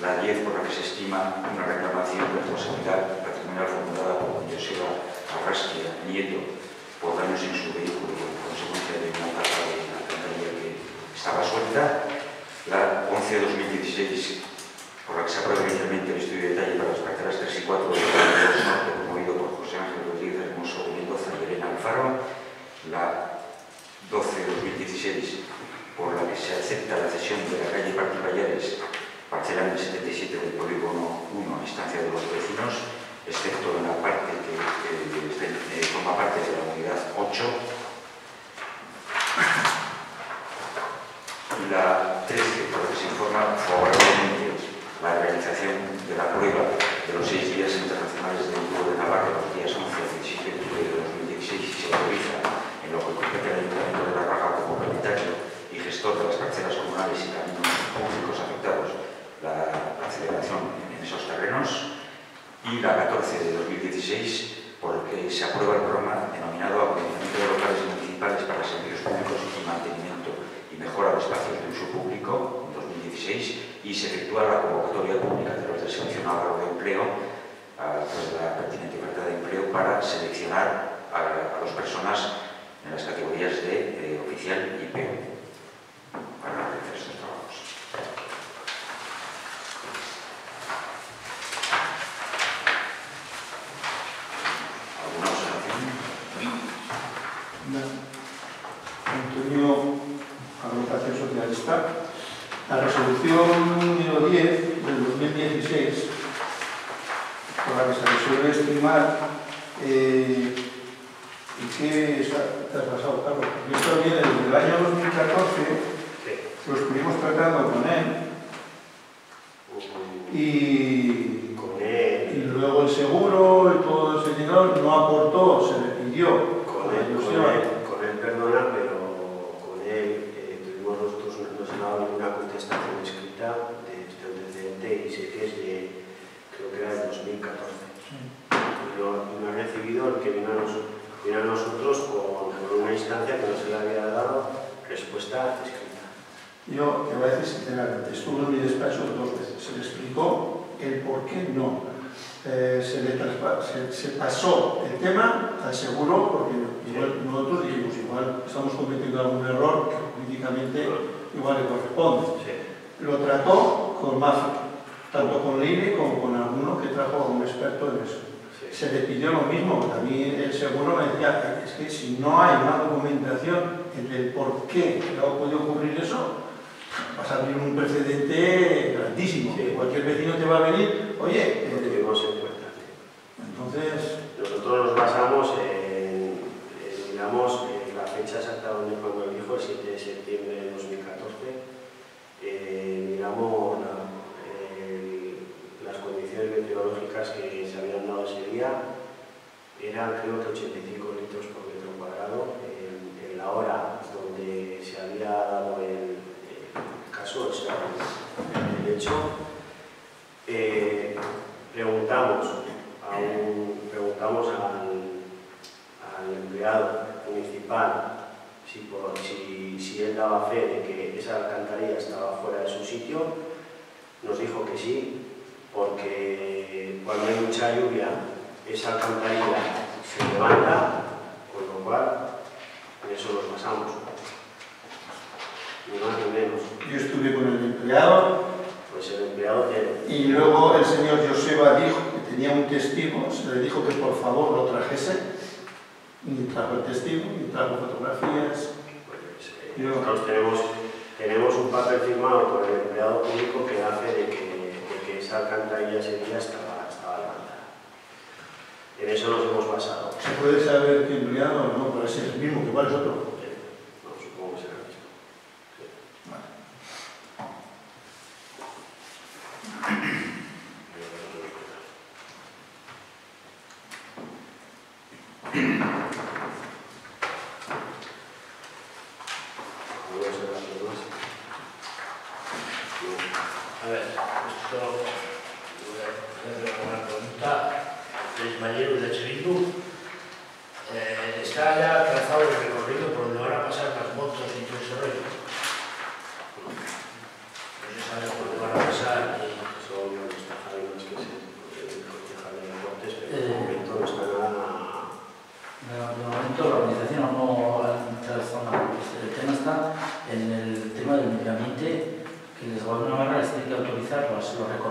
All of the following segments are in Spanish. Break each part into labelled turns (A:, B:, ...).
A: la 10 por la que se estima una reclamación de responsabilidad patrimonial formulada por Joseba Arrasquia Nieto por daños en su vehículo como consecuencia de una tapa de la alcantarilla que estaba suelta, la 11 de 2016 por la que se aprueba inicialmente el estudio de detalle para las carteras 3 y 4 del Norte promovido por José Ángel Rodríguez Hermoso de Mendoza y Elena Alfaro, la 12 de 2016 por la que se acepta la cesión de la calle Parque Payares, parcela en el 77 del polígono 1 a instancia de los vecinos, excepto en la parte que, que, eh, forma parte de la unidad 8. La 13 por la que se informa favorablemente la realización de la prueba de los seis días internacionales del Grupo de Navarra los días 11 a 17 de julio de 2016 y se autoriza en lo que compete al Ayuntamiento de La como propietario gestor de las parcelas comunales y caminos públicos afectados la aceleración en esos terrenos y la 14 de 2016 por que se aprueba el programa denominado Acondicionamiento de locales municipales para servicios públicos y mantenimiento y mejora de espacios de uso público en 2016 y se efectúa la convocatoria pública de los del de Empleo a través de la pertinente oferta de empleo para seleccionar a, a las personas en las categorías de eh, oficial y PO para realizar
B: que te has pasado, Carlos. Esto viene desde el año 2014, sí. lo estuvimos tratando con él. Y, con él. y luego el seguro, y todo ese dinero no aportó, se le pidió.
C: Con él, con él, con él, perdona, pero con él eh, tuvimos nosotros no se daba ninguna contestación escrita de este antecedente y sé que es de, creo que era de 2014. Sí. Y no, no ha recibido el que vino a nosotros vino a nosotros con una instancia que no se le había dado respuesta escrita.
B: Yo te voy a decir sinceramente, estuvo en mi despacho dos veces, se le explicó el por qué no. Eh, se, le se, se pasó el tema al seguro porque igual, sí. nosotros dijimos igual estamos cometiendo algún error que jurídicamente igual le corresponde. Sí. Lo trató con MAFA, tanto con Lili como con alguno que trajo a un experto en eso. Se le pidió lo mismo, a mí el seguro me decía, es que si no hay una documentación del por qué ha podido ocurrir eso, vas a abrir un precedente grandísimo. Sí. Cualquier vecino te va a venir, oye,
C: lo
B: eh,
C: tenemos en cuenta.
B: Entonces...
C: Nosotros nos basamos en, en digamos, en la fecha exacta donde cuando cifras que se habían dado ese día eran creo que 85 litros por metro cuadrado en, en la hora donde se había dado el, el caso, o sea, el hecho. Eh, preguntamos, a un, preguntamos al, al, empleado municipal si, por, si, si él daba fe de que esa alcantarilla estaba fuera de su sitio, nos dijo que sí, porque cuando hay mucha lluvia, esa alcantarilla se levanta, con lo cual en eso nos pasamos Ni más ni menos.
B: Yo estuve con el empleado.
C: Pues el empleado de...
B: Y luego el señor Joseba dijo que tenía un testigo, se le dijo que por favor lo trajese. Ni trajo el testigo, ni trajo fotografías.
C: Pues. Eh, nosotros tenemos, tenemos un papel firmado por el empleado público que hace de que esta alcantarilla sería estaba, estaba levantada. En eso nos hemos basado.
B: ¿Se puede saber quién empleado
C: o no? Para ser
D: el
C: mismo, que va el
A: otro.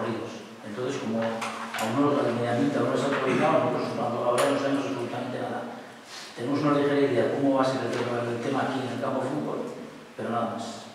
A: corridos. Entón, como a unos al mediambiente, a unos autoridades, nosotros cuando ahora no sabemos absolutamente nada. Tenemos una ligera idea de cómo va a ser el tema, el tema aquí en el campo de fútbol, pero nada más.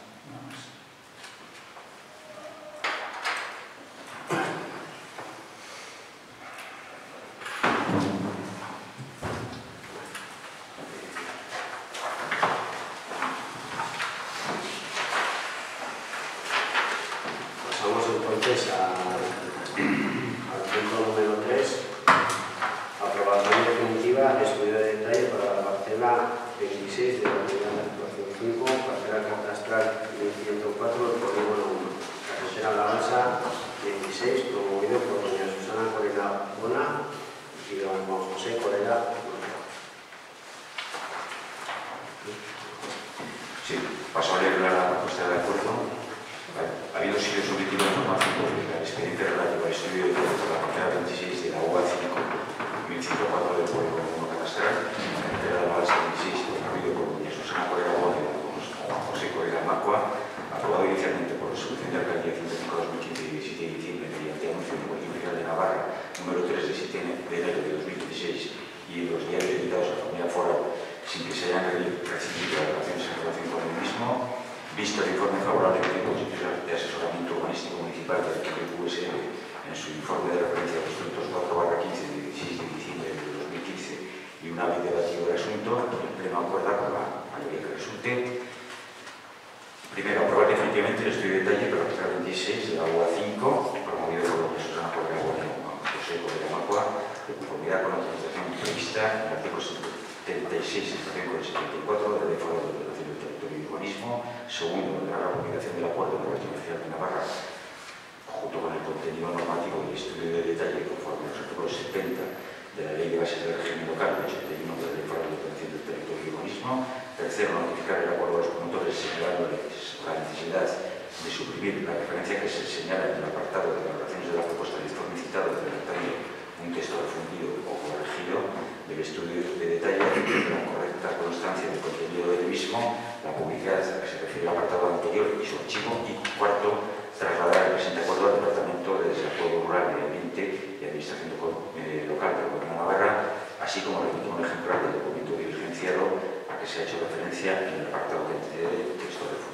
E: que se ha hecho referencia en el apartado que antecede el texto
A: de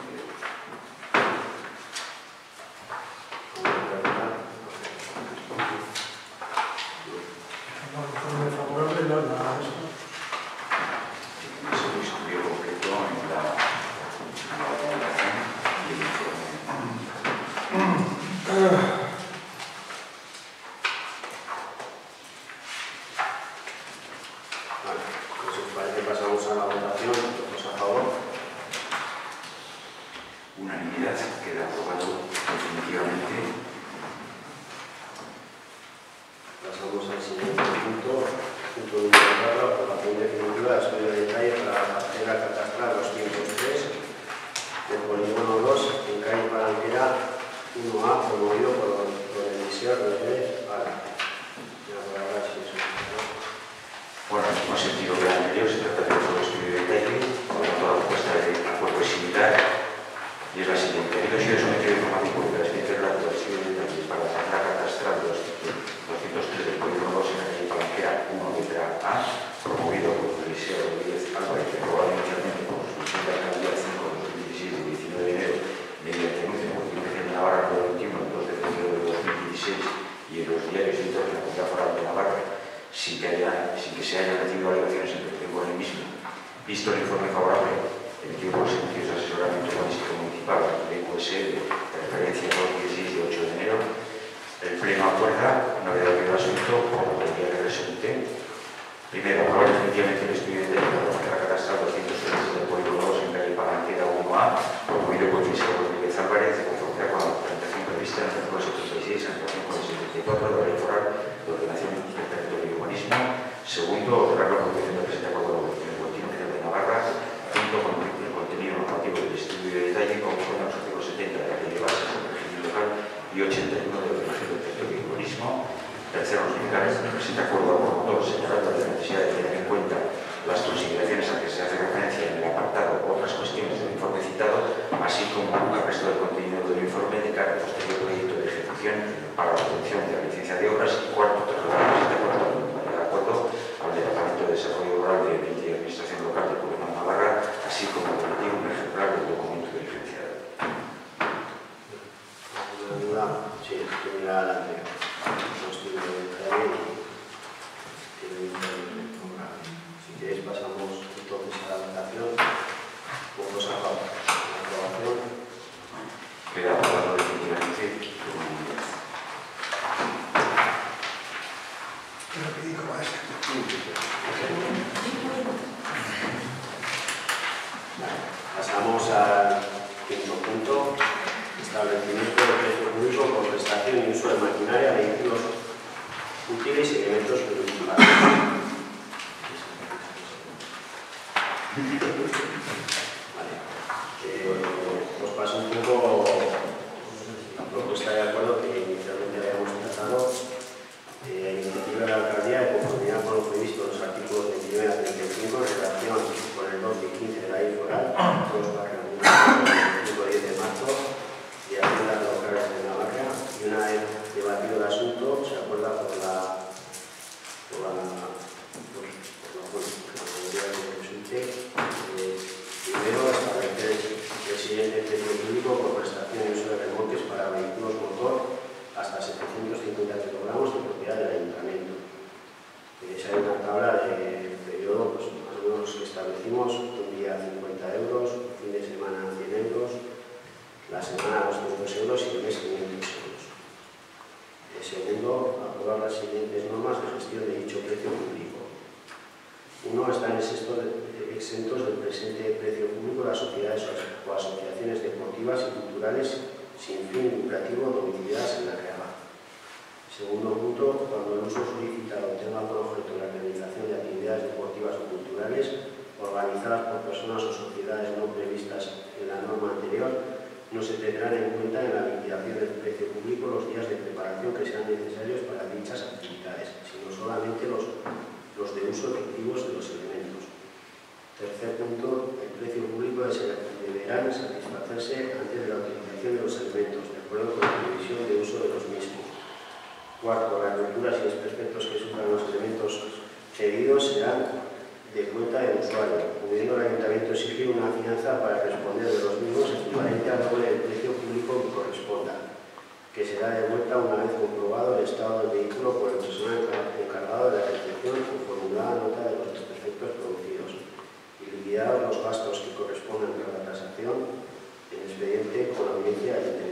C: llegar adelante.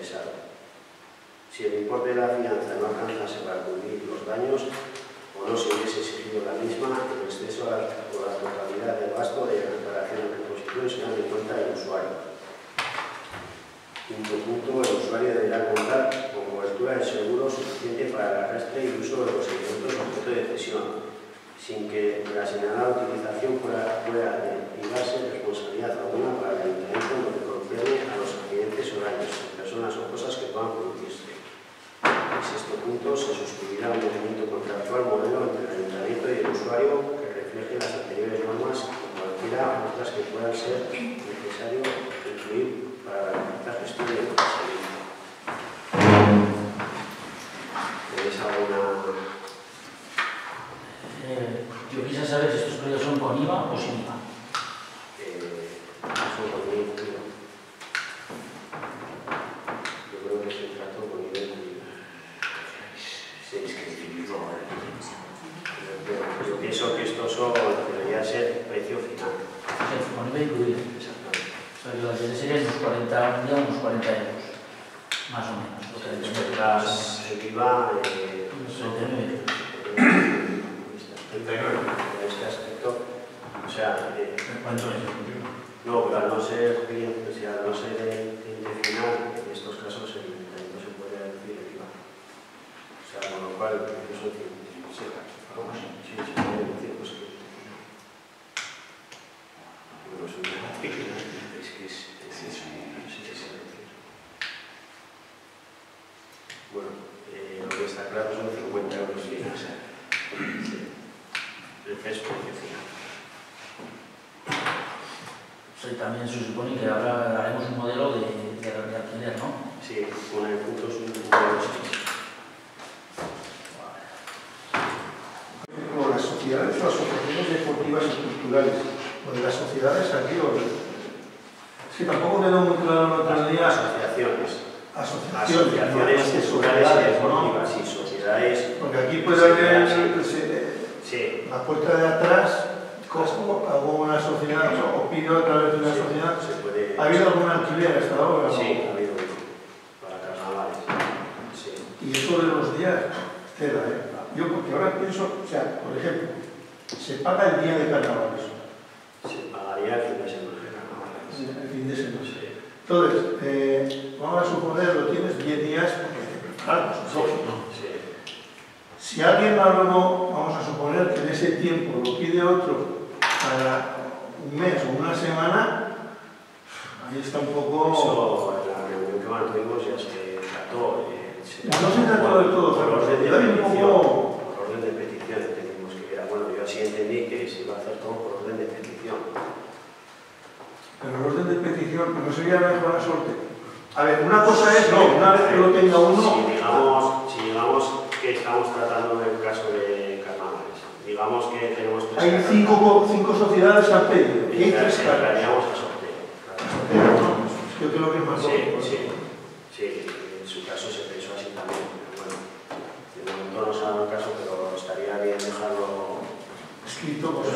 C: interesado. Si el importe de la fianza no alcanzase para cubrir los daños o no se hubiese exigido la misma, el exceso a la, o la totalidad del gasto de la declaración de reposición será de cuenta del usuario. Quinto punto, el usuario deberá contar con cobertura de seguro suficiente para el arrastre y uso de los elementos objeto de cesión, sin que la señalada utilización fuera, fuera de privarse responsabilidad alguna para el ayuntamiento personas o cosas que puedan producirse. Si este punto se suscribirá un documento contractual modelo entre el ayuntamiento y el usuario que refleje las anteriores normas y cualquiera otras que puedan ser necesario incluir para la gestión del servicio. ¿Tenéis alguna...?
F: Eh, yo quisiera saber si estos proyectos son con IVA o sin IVA. 40 un 40 euros, más o menos, o que depende
C: das... Se viva... Eh,
F: 39.
C: 39, este aspecto, o sea... de...
F: ¿Cuánto es?
C: No, pero al no ser cliente, o sea, no ser cliente final, en estos casos el ayuntamiento se puede decir el O sea, con lo cual, eso tiene que ser.
F: ¿Cómo así? Y
B: eso de los días, tela, ¿eh? Yo porque ahora pienso, o sea, por ejemplo, se paga el día de carnavales,
C: Se pagaría el fin de semana
B: el fin de semana.
C: Sí.
B: Entonces, eh, vamos a suponer, lo tienes 10 días porque que prepararlos, es lógico.
C: Sí.
B: Si alguien luego, vamos a suponer que en ese tiempo lo pide otro para un mes o una semana, ahí está un poco...
C: Eso, en la reunión que mantuvimos ya se trató. eh, se,
B: no se trató de todo,
C: por orden de petición, por orden de petición entendimos que era, bueno, yo así entendí que se iba a hacer todo por orden de petición.
B: Pero el orden de petición, ¿no sería mejor la suerte? A ver, una cosa es, no, una vez que lo tenga uno...
C: Si digamos, si digamos que estamos tratando del caso de Carnavales, digamos que tenemos tres...
B: Hay cinco, cinco sociedades al pedido, y hay tres
C: cargas. a sorteo.
B: Yo creo que es más
C: sí, sí.
B: Escrito por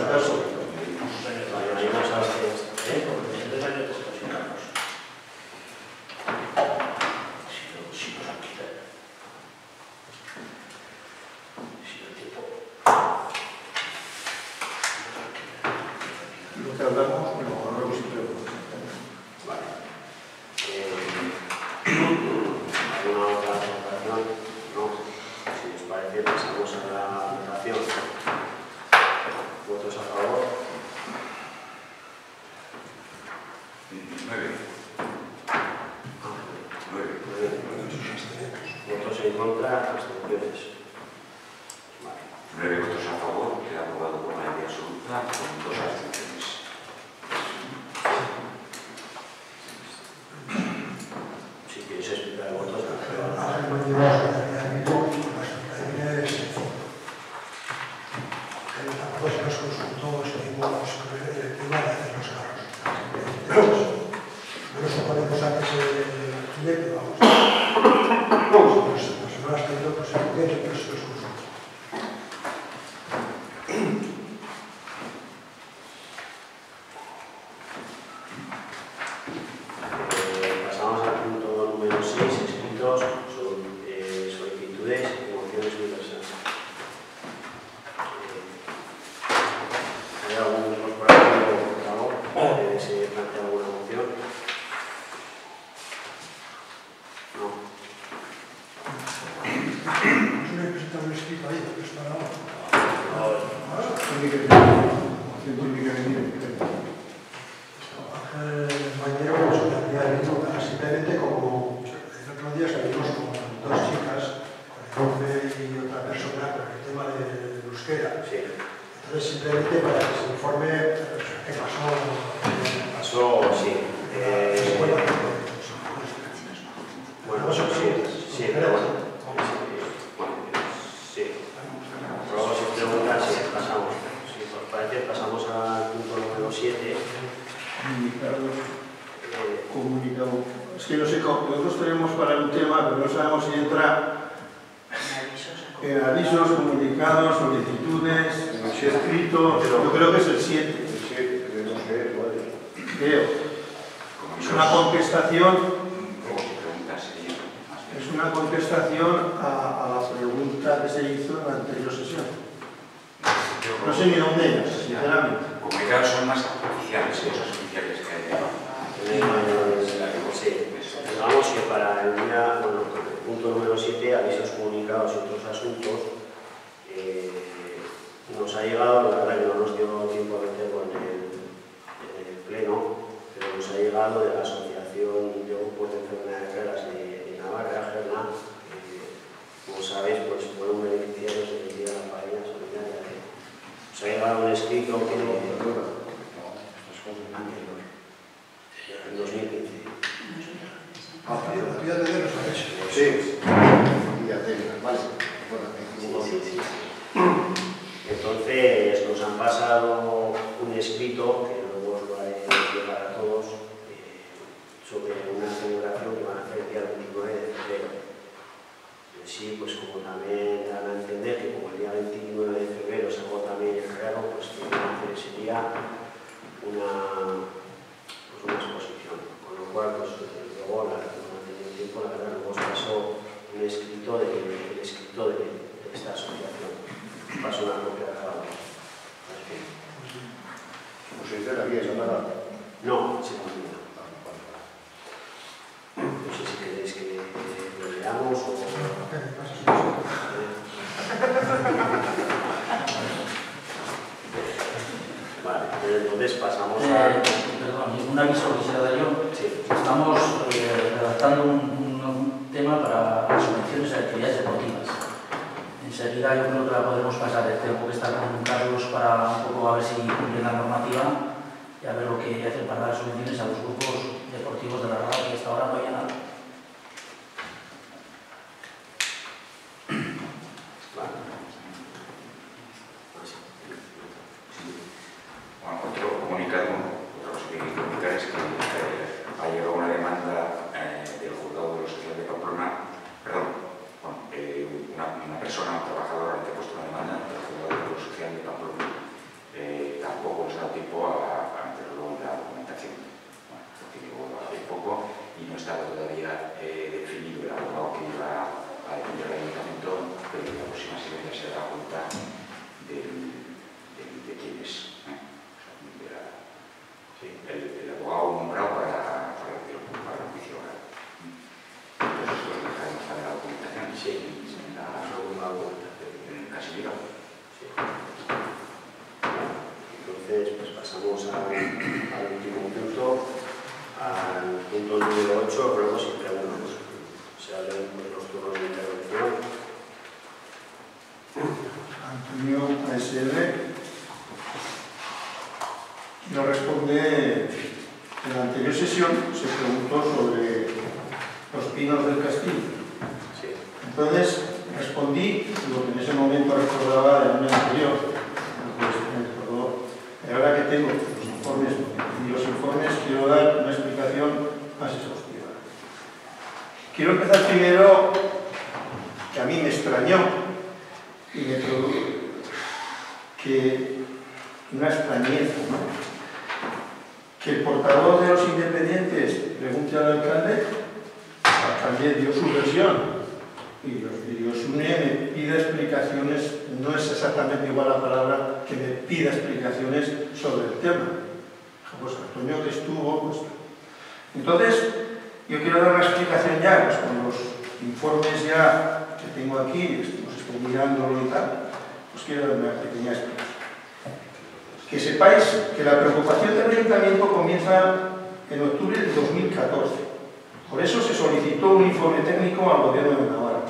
B: estamos...
C: vale, eh,
G: entonces
C: pasamos a... Eh,
A: perdón, un aviso que se da yo.
C: Sí.
A: Estamos eh, redactando un, tema para las subvenciones a actividades deportivas. Enseguida yo creo que la podemos pasar el tiempo que estar con Carlos para un poco a ver si cumple la normativa y a ver lo que hace para dar subvenciones a los grupos deportivos de la radio. que
B: sepáis que la preocupación del Ayuntamiento comienza en octubre de 2014. Por eso se solicitó un informe técnico al Gobierno de Navarra.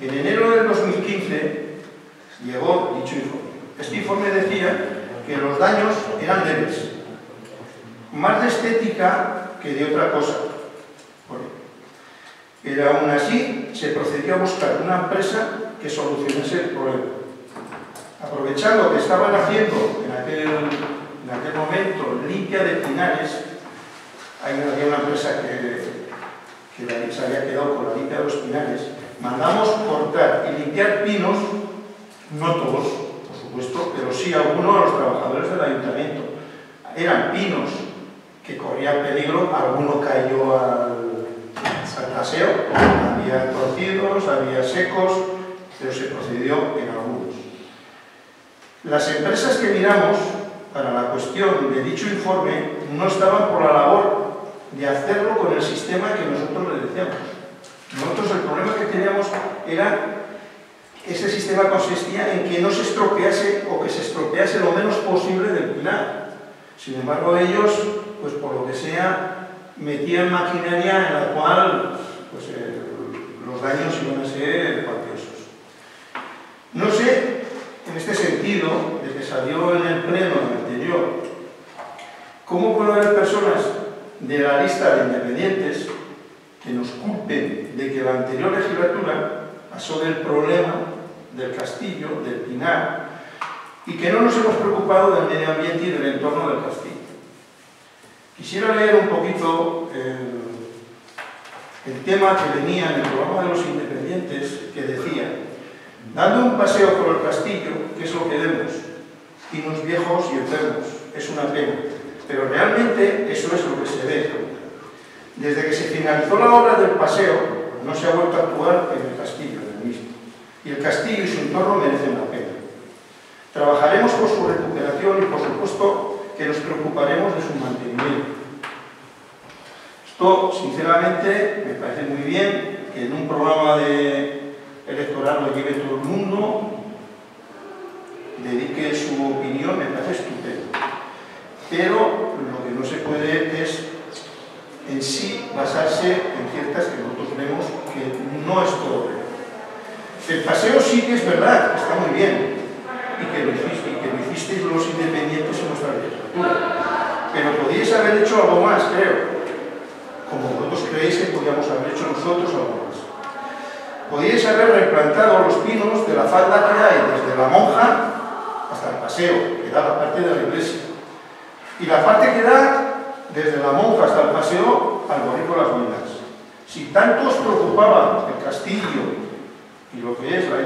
B: En enero del 2015 llegó dicho informe. Este informe decía que los daños eran leves, más de estética que de otra cosa. Pero aún así se procedió a buscar una empresa que solucionase el problema. Aprovechando que estaban haciendo en aquel momento limpia de pinares, había una empresa que, que, se había quedado con la limpia de los pinares, mandamos cortar y limpiar pinos, no todos, por supuesto, pero sí algunos a los trabajadores del ayuntamiento. Eran pinos que corrían peligro, alguno cayó al, al paseo, había torcidos, había secos, pero se procedió en algunos. Las empresas que miramos para la cuestión de dicho informe no estaban por la labor de hacerlo con el sistema que nosotros le decíamos. Nosotros el problema que teníamos era ese sistema consistía en que no se estropease o que se estropease lo menos posible del pinar. Sin embargo, ellos, pues por lo que sea, metían maquinaria en la cual pues, eh, los daños iban a ser cuantiosos. No sé, en este sentido, desde que salió en el pleno anterior, cómo puede haber personas de la lista de independientes que nos culpen de que la anterior legislatura pasó del problema del castillo, del pinar, y que no nos hemos preocupado del medio ambiente y del entorno del castillo. Quisiera leer un poquito el, el tema que venía en el programa de los independientes, que decía, dando un paseo por el castillo, que es lo que vemos, pinos viejos y enfermos, es una pena, pero realmente eso es lo que se ve. Desde que se finalizó la obra del paseo, no se ha vuelto a actuar en el castillo, en el mismo. Y el castillo y su entorno merecen la pena. Trabajaremos por su recuperación y, por supuesto, que nos preocuparemos de su mantenimiento. Esto, sinceramente, me parece muy bien que en un programa de electoral lo lleve todo el mundo, dedique su opinión, me parece estupendo. Pero lo que no se puede es en sí basarse en ciertas que nosotros vemos que no es todo. El paseo sí que es verdad, está muy bien, y que lo, hiciste, y que lo hicisteis los independientes en nuestra legislatura. Pero podíais haber hecho algo más, creo. Como vosotros creéis que podíamos haber hecho nosotros algo más. Podíais haber replantado los pinos de la falda que hay desde la monja hasta el paseo, que da la parte de la iglesia. Y la parte que da desde la monja hasta el paseo al borrico las minas. Si tanto os preocupaba el castillo y lo que es la,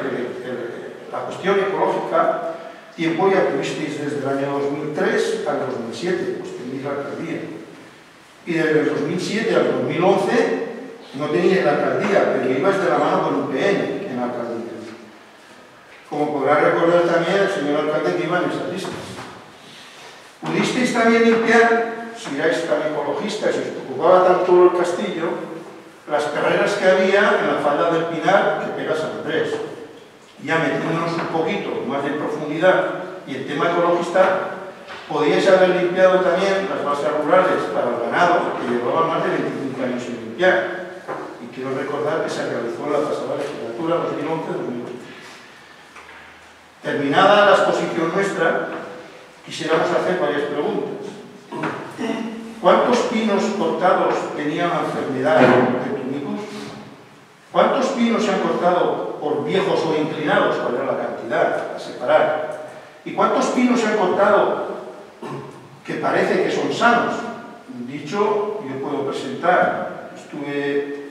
B: la cuestión ecológica, tiempo ya tuvisteis desde el año 2003 al 2007, pues tenéis la alcaldía. Y desde el 2007 al 2011 no teníais la alcaldía, pero ibais de la mano con un PN en la alcaldía. Como podrá recordar también el señor alcalde que iba en esas listas. Pudisteis también limpiar, si erais tan ecologistas y os preocupaba tanto el castillo, las carreras que había en la falda del Pinar que pega San Andrés. Ya metiéndonos un poquito más de profundidad y el tema ecologista, podíais haber limpiado también las bases rurales para el ganado, que llevaban más de 25 años sin limpiar. Quiero recordar que se realizó la pasada legislatura 2011-2012. Terminada la exposición nuestra, quisiéramos hacer varias preguntas. ¿Cuántos pinos cortados tenían la enfermedad de tunicus? ¿Cuántos pinos se han cortado por viejos o inclinados? ¿Cuál era la cantidad a separar? ¿Y cuántos pinos se han cortado que parece que son sanos? Dicho, yo puedo presentar, estuve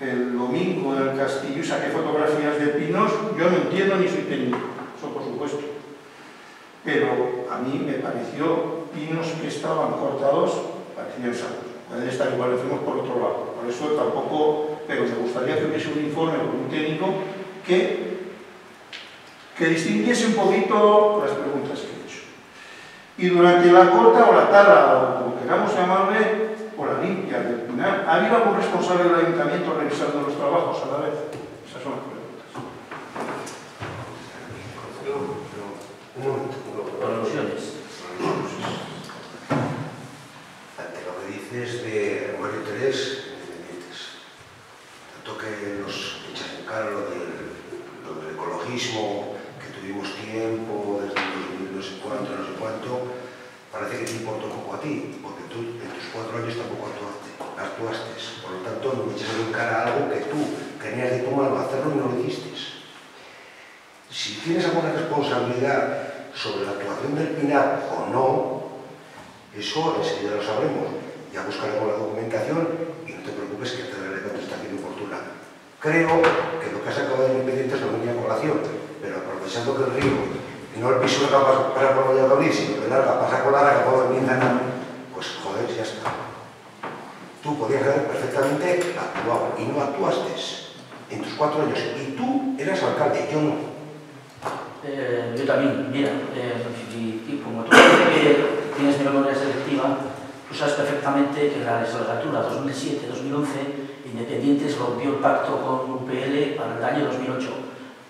B: el domingo en el castillo y saqué fotografías de pinos, yo no entiendo ni soy técnico, eso por supuesto. Pero a mí me pareció pinos que estaban cortados, parecían sanos. Pueden estar igual, lo hacemos por otro lado. Por eso tampoco, pero me gustaría que hubiese un informe con un técnico que, que distinguiese un poquito las preguntas que he hecho. Y durante la corta o la tala, o como queramos llamarle, limpia del Pinar, ¿ha habido algún responsable del ayuntamiento revisando los trabajos a la vez? Esas son las preguntas.
H: Un momento.
F: Conclusiones.
H: Ante lo que dices de Mario Terés, independientes. Tanto que nos echas en cara lo del, lo del ecologismo, que tuvimos tiempo, a ti, porque tú en tus cuatro años tampoco actuaste, actuaste. Por lo tanto, no me eches en cara algo que tú tenías de tomar mano hacerlo y no lo hiciste. Si tienes alguna responsabilidad sobre la actuación del PINAP o no, eso enseguida lo sabremos. Ya buscaremos la documentación y no te preocupes que te daré la contestación oportuna. Creo que lo que has acabado de impedientes no venía a colación, pero aprovechando que el río no el piso de para por Valladolid, sino que larga pasa a colar, acabado de Mindanao, pues joder, si podías haber perfectamente actuado y no actuaste en tus cuatro años. Y tú eras alcalde, yo no.
F: Eh, yo también, mira, eh, y como tú que tienes memoria selectiva, tú sabes perfectamente que en la legislatura 2007-2011 Independientes rompió el pacto con UPL para el año 2008,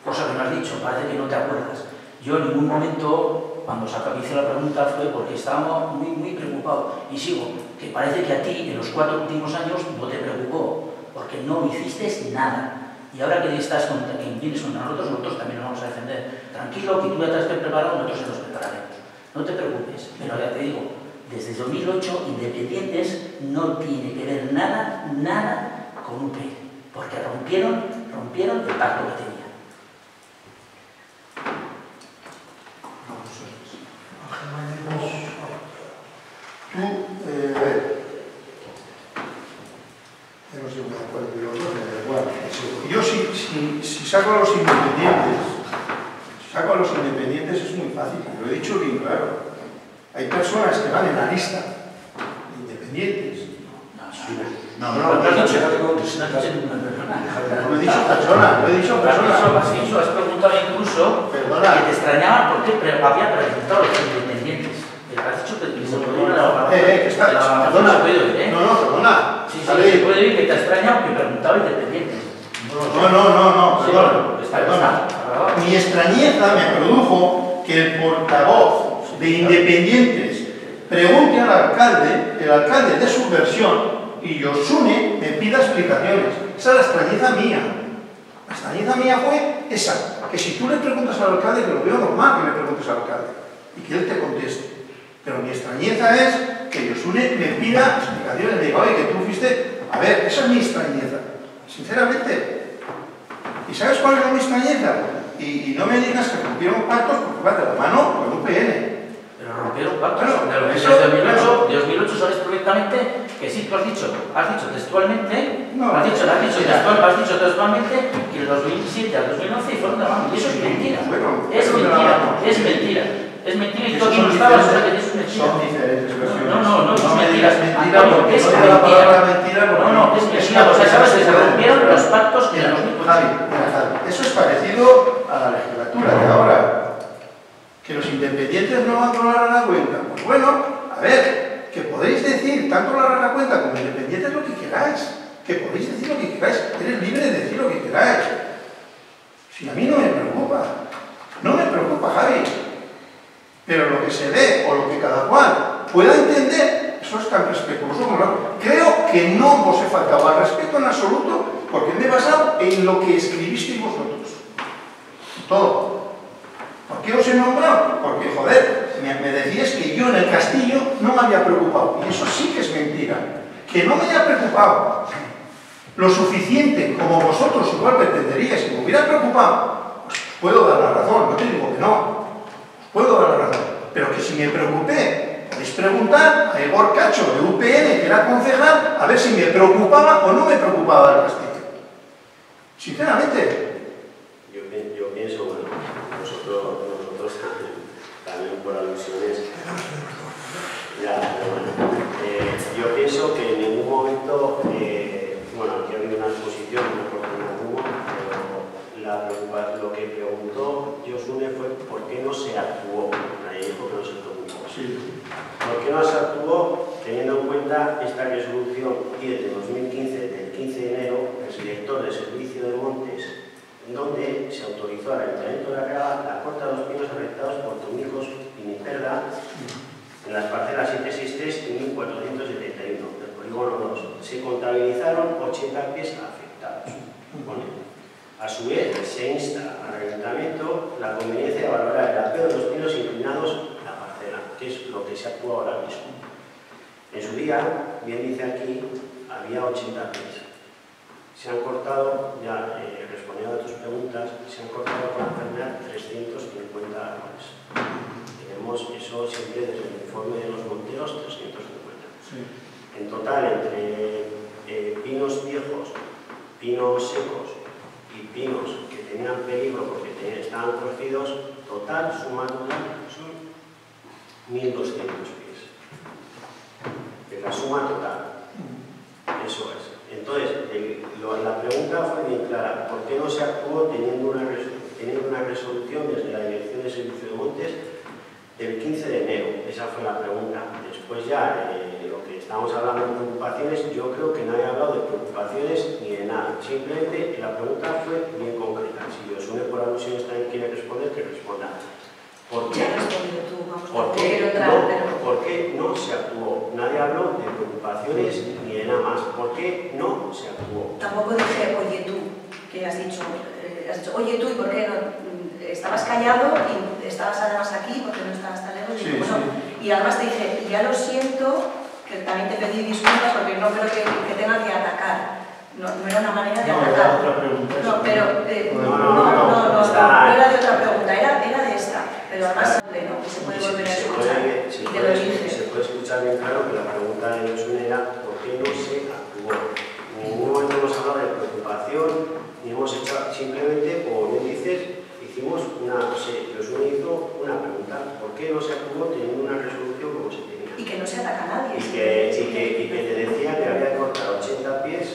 F: cosa que no has dicho, parece que no te acuerdas. Yo en ningún momento, cuando se hice la pregunta, fue porque estábamos muy, muy preocupados. Y sigo, que parece que a ti en los cuatro últimos años no te preocupó, porque no hiciste nada. Y ahora que estás con, que vienes con nosotros, nosotros también nos vamos a defender. Tranquilo, que tú ya te has preparado, nosotros nos prepararemos. No te preocupes, pero ya te digo, desde 2008 Independientes no tiene que ver nada, nada con UP, porque rompieron, rompieron el pacto que tenía.
B: saco a los independientes, saco a los independientes es muy fácil, lo he dicho bien claro. Hay personas que van en la lista de independientes. No, no,
F: no,
B: no,
F: no,
B: dicho,
F: no
B: he dicho personas, no he dicho
F: personas. Has preguntado incluso
B: Perdona.
F: que te extrañaba porque había preguntado has dicho que ir a la
B: Eh, eh, está, perdona.
F: ¿eh?
B: No, no, perdona.
F: Sí, sí, se puede oír que te extraña que preguntaba independientes.
B: No, no, no, no, perdona. perdona. Mi extrañeza me produjo que el portavoz de Independientes pregunte al alcalde, el alcalde de su versión, y Yosune me pida explicaciones. Esa es la extrañeza mía. La extrañeza mía fue esa, que si tú le preguntas al alcalde, que lo veo normal que le preguntes al alcalde, y que él te conteste. Pero mi extrañeza es que Yosune me pida explicaciones, me diga, oye, que tú fuiste... A ver, esa es mi extrañeza, sinceramente. ¿Y sabes cuál es mi extrañeza? Y, y no me digas que rompieron pactos porque va de la mano con UPN.
F: Pero rompieron pactos.
B: Claro,
F: Pero
B: eso-
F: desde 2008, de 2008 sabes perfectamente que sí, tú has dicho, has dicho textualmente,
B: No.
F: has dicho, has dicho, textual- has dicho textualmente que el 2007 al 2011 fueron de la mano. Y eso es mentira.
B: bueno,
F: es
B: de
F: mentira, es mentira. Es mentira y todo
B: son
F: no estaba, o sea que es mentira.
B: Son diferentes versiones.
F: No, no, no, es
B: me
F: mentira.
B: digas mentira
F: Antonio,
B: porque
F: es
B: no digo la
F: mentira.
B: palabra mentira
F: No, no, es mentira. O sea, sabes que se rompieron los pactos en 2008.
B: Javi, mira, Javi, eso es parecido a la legislatura de ahora. Que los independientes no van con la cuenta. Pues bueno, a ver, que podéis decir tanto la rara cuenta como independientes lo que queráis. Que podéis decir lo que queráis. Eres libre de decir lo que queráis. Si a mí no me preocupa. No me preocupa, Javi. Pero lo que se ve o lo que cada cual pueda entender, eso es tan respetuoso como Creo que no os he faltado al respeto en absoluto porque me he basado en lo que escribisteis vosotros. Todo. ¿Por qué os he nombrado? Porque, joder, me, me decías que yo en el castillo no me había preocupado. Y eso sí que es mentira. Que no me haya preocupado lo suficiente como vosotros igual pretenderíais que me hubiera preocupado, pues puedo dar la razón, no te digo que no, puedo dar la razón. Pero que si me preocupé, podéis preguntar a Igor Cacho de UPN, que era concejal, a ver si me preocupaba o no me preocupaba el castillo. Sinceramente,
C: Yo, pi- yo pienso, bueno, nosotros, nosotros también, también por alusiones, ya, pero bueno, eh, yo pienso que en ningún momento, eh, bueno, aquí ha habido una exposición, no recuerdo en alguno, pero la preocupa- lo que preguntó Josune fue por qué no se actuó, nadie dijo que no se preguntó.
B: sí,
C: ¿Por qué no se actuó teniendo en cuenta esta resolución 10 de 2015 del 15 de enero del director de Servicio de Montes, donde se autorizó al Ayuntamiento de la Grava la corta de los pinos afectados por Tomijos y Niperda en las parcelas 763 y 1471 del polígono 2. Se contabilizaron 80 pies afectados. Pone, A su vez, se insta al Ayuntamiento la conveniencia de valorar el apeo de los pinos inclinados que es lo que se actúa ahora mismo. En su día, bien dice aquí, había 80 pies. Se han cortado, ya eh, respondiendo a tus preguntas, se han cortado por enfermedad 350 árboles. Tenemos eso siempre desde el informe de los monteros, 350.
B: sí.
C: En total, entre eh, pinos viejos, pinos secos y pinos que tenían peligro porque estaban crecidos, total sumatoria son 1.200 pies. Es la suma total. Entonces, el- lo- la pregunta fue bien clara. ¿Por qué no se actuó teniendo una, resu- teniendo una resolución desde la Dirección de Servicio de Montes del 15 de enero? Esa fue la pregunta. Después ya, eh, lo que estamos hablando de preocupaciones, yo creo que nadie ha hablado de preocupaciones ni de nada. Simplemente la pregunta fue bien concreta. Si Josune por alusiones también quiere responder, que responda. ¿Por qué? ¿Por
I: no
C: qué, no,
I: pero...
C: ¿Por qué no se actuó? Nadie habló de preocupaciones ni de nada más. ¿Por qué no se actuó?
I: Tampoco dije, oye tú, que has dicho, eh, has dicho, oye tú, ¿y por qué no? Mm, Estabas callado y estabas además aquí porque no estabas tan lejos. Y,
B: Sí,
I: bueno, y además te dije, ya lo siento, que también te pedí disculpas porque no creo que, que tenga que atacar. No, no era una manera de
B: No,
I: atacar.
B: era otra pregunta.
I: No, pero eh,
B: No,
I: no,
C: no,
I: no,
C: no,
I: no, no,
C: está-
I: no era de otra pregunta, era, pero además que se puede volver a escuchar.
C: se puede- se puede escuchar bien claro que la pregunta de Josune era ¿por qué no se actuó? En ningún momento hemos hablado de preocupación, ni hemos hecho simplemente, como bien dices, hicimos una, se, Josune hizo una pregunta, ¿por qué no se actuó teniendo una resolución como se tenía?
I: Y que no se ataca a nadie.
C: y que, y que, y que te decía que había que cortar 80 pies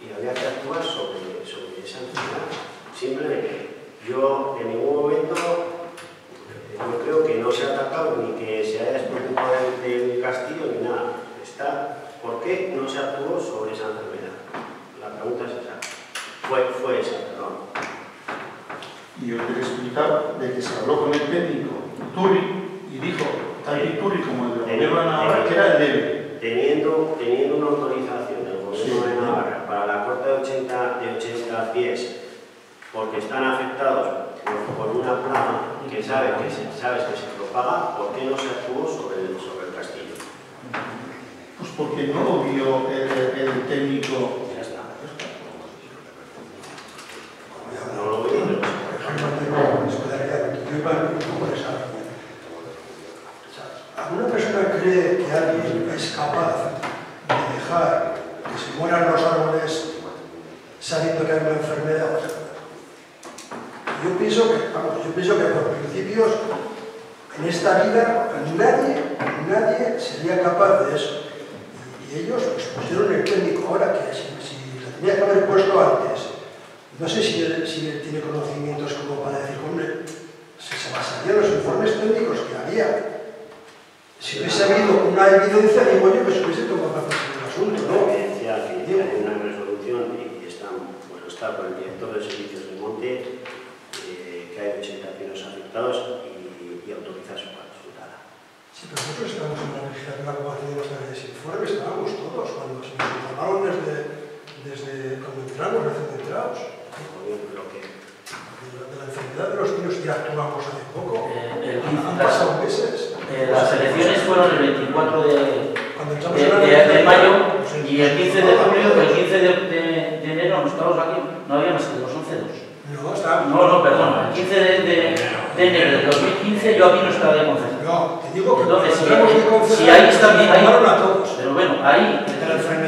C: y había que actuar sobre, sobre esa entidad. Simplemente, yo en ningún momento, yo creo que no se ha atacado ni que se haya despreocupado del, castillo ni nada. Está, ¿por qué no se actuó sobre esa enfermedad? La pregunta es esa. Fue, fue esa, perdón.
B: Y yo quiero explicar de que se habló con el técnico Turi y dijo, tanto Turi como el de gobierno de Navarra, que era el débil.
C: teniendo, teniendo una autorización del gobierno
B: Sí.
C: de Navarra para la corta de 80, de 80 pies, porque están afectados por, por una plaga que, sabe que se, sabes que se propaga, ¿por qué no se actuó sobre el, sobre el castillo?
B: Pues porque no lo vio el, el técnico.
C: Ya está. No lo vi, pero
E: Por ejemplo, tengo escudería, yo iba un poco por esa línea. O sea, ¿Alguna persona cree que alguien es capaz de dejar que se mueran los árboles sabiendo que hay una enfermedad? Yo pienso que, vamos, yo pienso que por principios en esta vida nadie, nadie sería capaz de eso. Y, y ellos pues, pusieron el técnico ahora que si, si lo tenía que haber puesto antes, no sé si él, si él tiene conocimientos como para decir, hombre, se, se basarían los informes técnicos que había. Si hubiese habido una evidencia, digo yo que se hubiese tomado el asunto, ¿no?
C: Evidencia que hay una resolución y está, bueno, está por el director de servicios de monte eh, que hay 80 pinos afectados y, y autoriza su consultada.
E: Sí, pero nosotros estamos en la legislatura como hace los de Sinforme, estábamos todos cuando se nos informaron desde, desde cuando entramos, recién entrados.
C: Lo que...
E: De la de la enfermedad de los niños ya actuamos hace poco.
F: Eh, el,
E: Han pasado meses.
F: Eh, las elecciones fueron el 24 de,
E: cuando entramos
F: de,
E: en la
F: de, de mayo
E: pues,
F: y el 15 de julio, el 15 de, de, de enero nos estamos aquí, no había más que los 11-2.
E: No, está.
F: No, no, perdón, el 15 de, de- de enero del 2015 yo aquí no estaba de concejal.
E: No, te digo que
F: Entonces, si,
E: de
F: si ahí está bien, ahí,
E: informaron a todos.
F: pero bueno, ahí,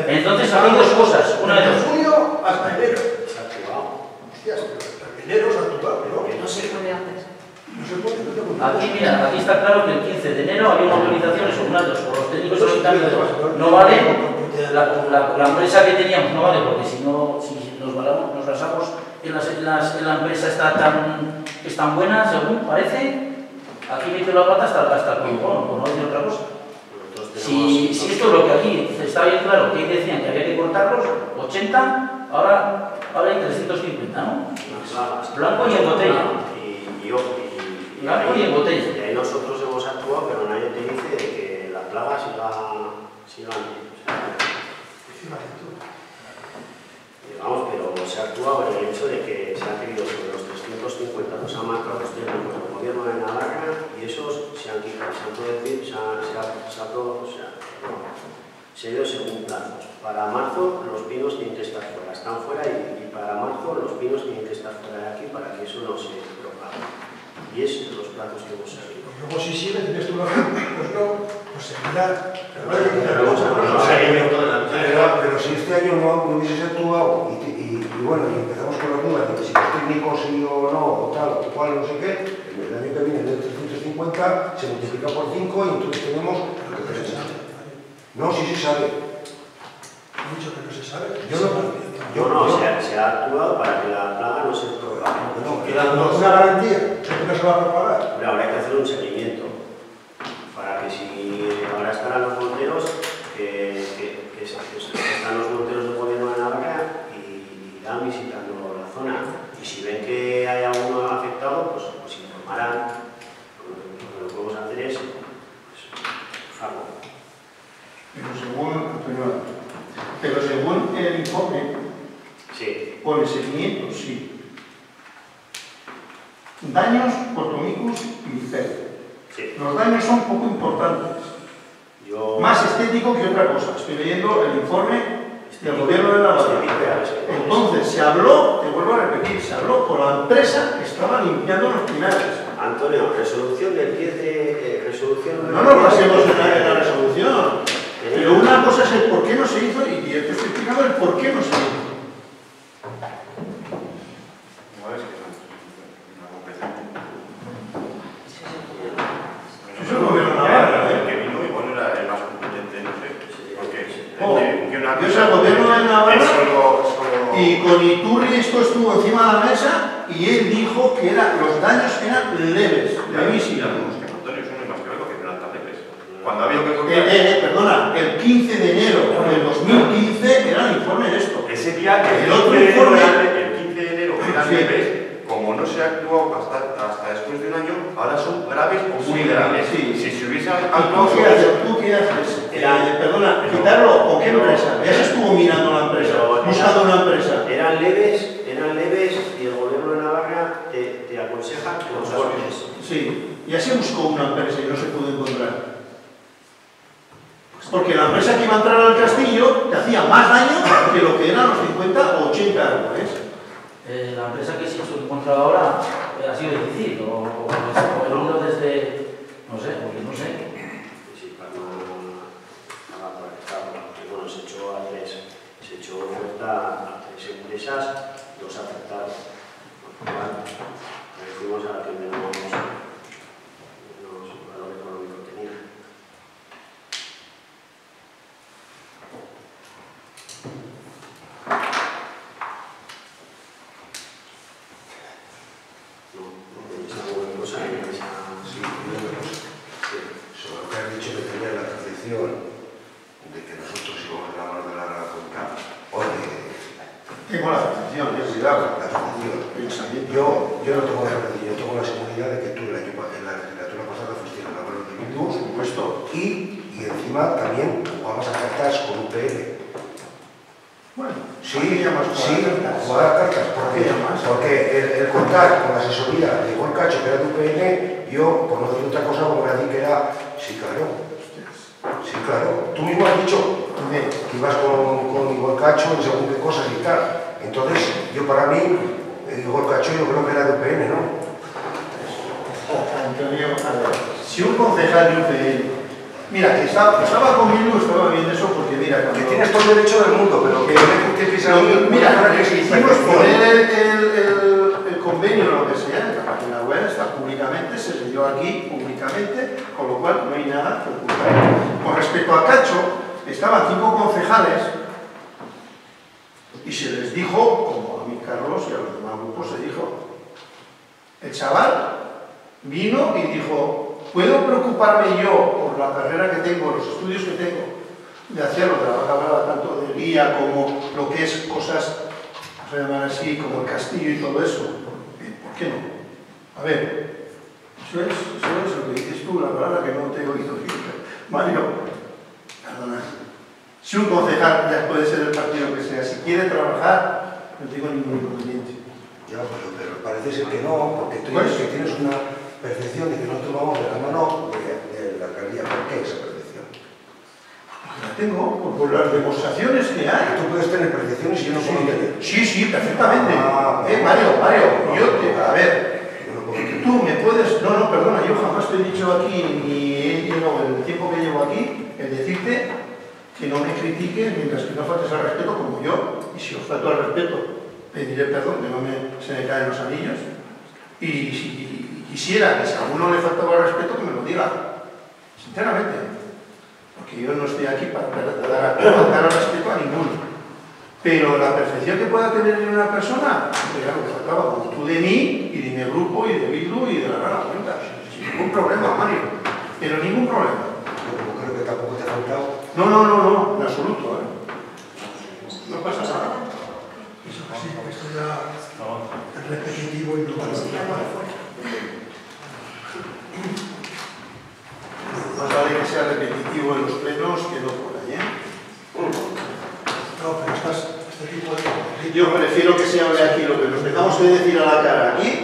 F: entonces hay dos cosas, una de dos.
E: junio hasta enero.
C: se ha activado.
E: Hostias, pero hasta enero se ha actuado, ¿no?
C: Que no se
I: puede
E: puede.
F: Aquí, mira, aquí está claro que el 15 de enero había una autorización sobre por los técnicos sanitarios de no vale, la, la- la empresa que teníamos no vale, porque si no, si nos, valamos- nos basamos las, las- en la empresa está tan, es tan buena, según parece, aquí mete la pata hasta, hasta el polígono, por no decir otra cosa. Si, esto es lo que aquí está bien claro, que ahí decían que había que cortarlos, 80, ahora, ahora hay 350, ¿no?
C: plagas.
F: Blanco y en botella.
C: Y, y, y- y
F: Blanco y en botella.
C: Y ahí nosotros hemos actuado, pero nadie te dice de que la plaga siga, siga
E: tú.
C: digamos, pero se ha actuado en el hecho de que se ha querido sobre los 352 han marcado los técnicos del gobierno de Navarra y esos se han quitado, se han producido, se ha, se ha, se ha pro- o sea, no, se ha ido según plazos. Para marzo los pinos tienen que estar fuera, están fuera y, y para marzo los pinos tienen que estar fuera de aquí para que eso no se propague. Y es los plazos que hemos seguido.
E: Luego si sigue, tienes tú la pues no, pues seguirá. Pero,
C: Pero un seguimiento de la
H: Pero, pero si este año no, no hubieses actuado y, y- bueno, y empezamos con las dudas de que si los técnicos sí o no, o tal, o cual, no sé qué, el año que viene de 350 se multiplica por 5 y entonces tenemos lo que tenemos. No, sí se sabe.
E: Ha dicho que no se sabe.
H: Yo no-
C: Yo no, se ha, se ha actuado para que la plaga no se propague.
H: No,
C: Quedan
E: No,
C: dos.
E: una garantía que no se va a propagar.
C: Hombre, habrá que hacer un seguimiento para que si ahora estarán los monteros, que, que- que se- que están los monteros del gobierno de Navarra y irán visitando la zona. Y si ven que hay alguno afectado, pues, pues informarán. Lo que podemos hacer es algo.
B: Pero según, Antonio, pero según el informe,
C: Sí,
B: pone seguimiento, sí. Daños por Tomicus y
C: sí.
B: Los daños son poco importantes.
C: Yo...
B: Más estético que otra cosa. Estoy leyendo el informe del gobierno de Navarra.
C: Estético, a ver si-
B: Entonces se habló, te vuelvo a repetir, se habló con la empresa que estaba limpiando los pinares.
C: Antonio, resolución del 10 de... eh, resolución...
B: No nos basemos en la, la resolución.
C: Tenía-
B: Pero una cosa es el por qué no se hizo y yo te estoy explicando el por qué no se hizo.
A: Igual es que no, una competencia.
B: Eso es el gobierno de Navarra,
J: El
B: ¿eh?
J: que vino igual era el más competente, no sé. Porque
B: Oh, soy el gobierno de Navarra
J: solo,
B: Y con Iturri esto estuvo encima de la mesa y él dijo que era, los daños eran leves, levísimos.
J: Cuando había que
B: Eh, eh, eh, perdona, el 15 de enero del 2015 era el informe de esto.
J: ese día que
B: el otro
J: 15 de enero
B: informe-
J: era- el 15 de enero eran
B: Sí.
J: leves, como no se ha actuado hasta, hasta después de un año, ahora son graves o muy
B: Sí,
J: graves.
B: sí.
J: Si se hubiese
B: ¿Y
J: actuado
B: tú qué haces? ¿Tú qué haces? Perdona, ¿quitarlo o qué
C: Pero-
B: empresa? Ya se estuvo mirando la empresa, buscando una empresa.
C: Eran leves, eran leves y el gobierno de Navarra te, te aconseja que los cortes.
B: Sí, ya se buscó una empresa y no se pudo encontrar. Porque la empresa que iba a entrar al castillo te hacía más daño que lo que eran los 50 o 80 árboles.
F: eh, la empresa que se ha encontrado ahora eh, ha sido difícil, o, o, o el uno desde, no sé, porque no sé.
C: Sí, para para conectar, porque bueno, se echó a tres, se echó oferta a tres empresas, dos aceptaron, por lo cual fuimos a la que menos
B: ningún problema, Mario. Pero ningún problema.
H: Como creo que tampoco te ha faltado.
B: No, no, no, no, en absoluto, ¿eh? No pasa nada.
E: Eso que sí, porque esto ya es repetitivo y no pena.
I: fuera.
B: Más vale que sea repetitivo en los plenos que no por ahí, ¿eh?
E: No, pero estas, este tipo de...
B: Yo prefiero que se hable aquí lo que nos tengamos que decir a la cara aquí,
E: A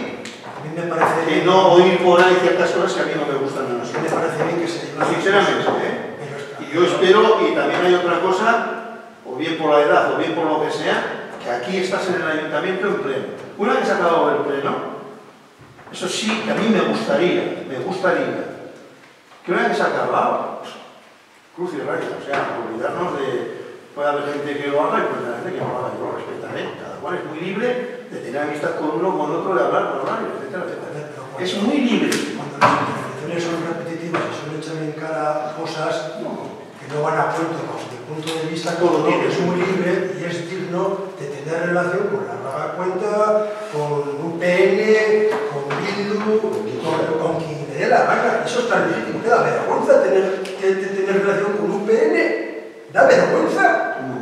E: mí me parece
B: que bien. no oír por ahí ciertas cosas que a mí no me gustan.
E: No, sé. me parece bien que se no,
B: Sinceramente, ¿eh? Y yo espero, y también hay otra cosa, o bien por la edad, o bien por lo que sea, que aquí estás en el ayuntamiento en pleno. Una vez acabado el pleno, eso sí que a mí me gustaría, me gustaría, que una vez acabado, cruz y raya, o sea, olvidarnos de, puede haber gente que lo haga y puede haber gente que no lo haga, yo lo respetaré, cada cual es muy libre, de tener amistad con uno, con otro, de hablar con horario, etcétera, etcétera. Es muy libre.
E: Cuando las intervenciones son repetitivas y suelen echar en cara cosas que no van a cuento con mi punto de vista,
B: tiene
E: es muy libre y es digno de tener relación con la Raga Cuenta, con UPN, con Bildu, con, con quien le dé la gana. Eso es tan legítimo. ¿Qué da vergüenza tener, tener relación con UPN? ¿Da vergüenza?
B: No,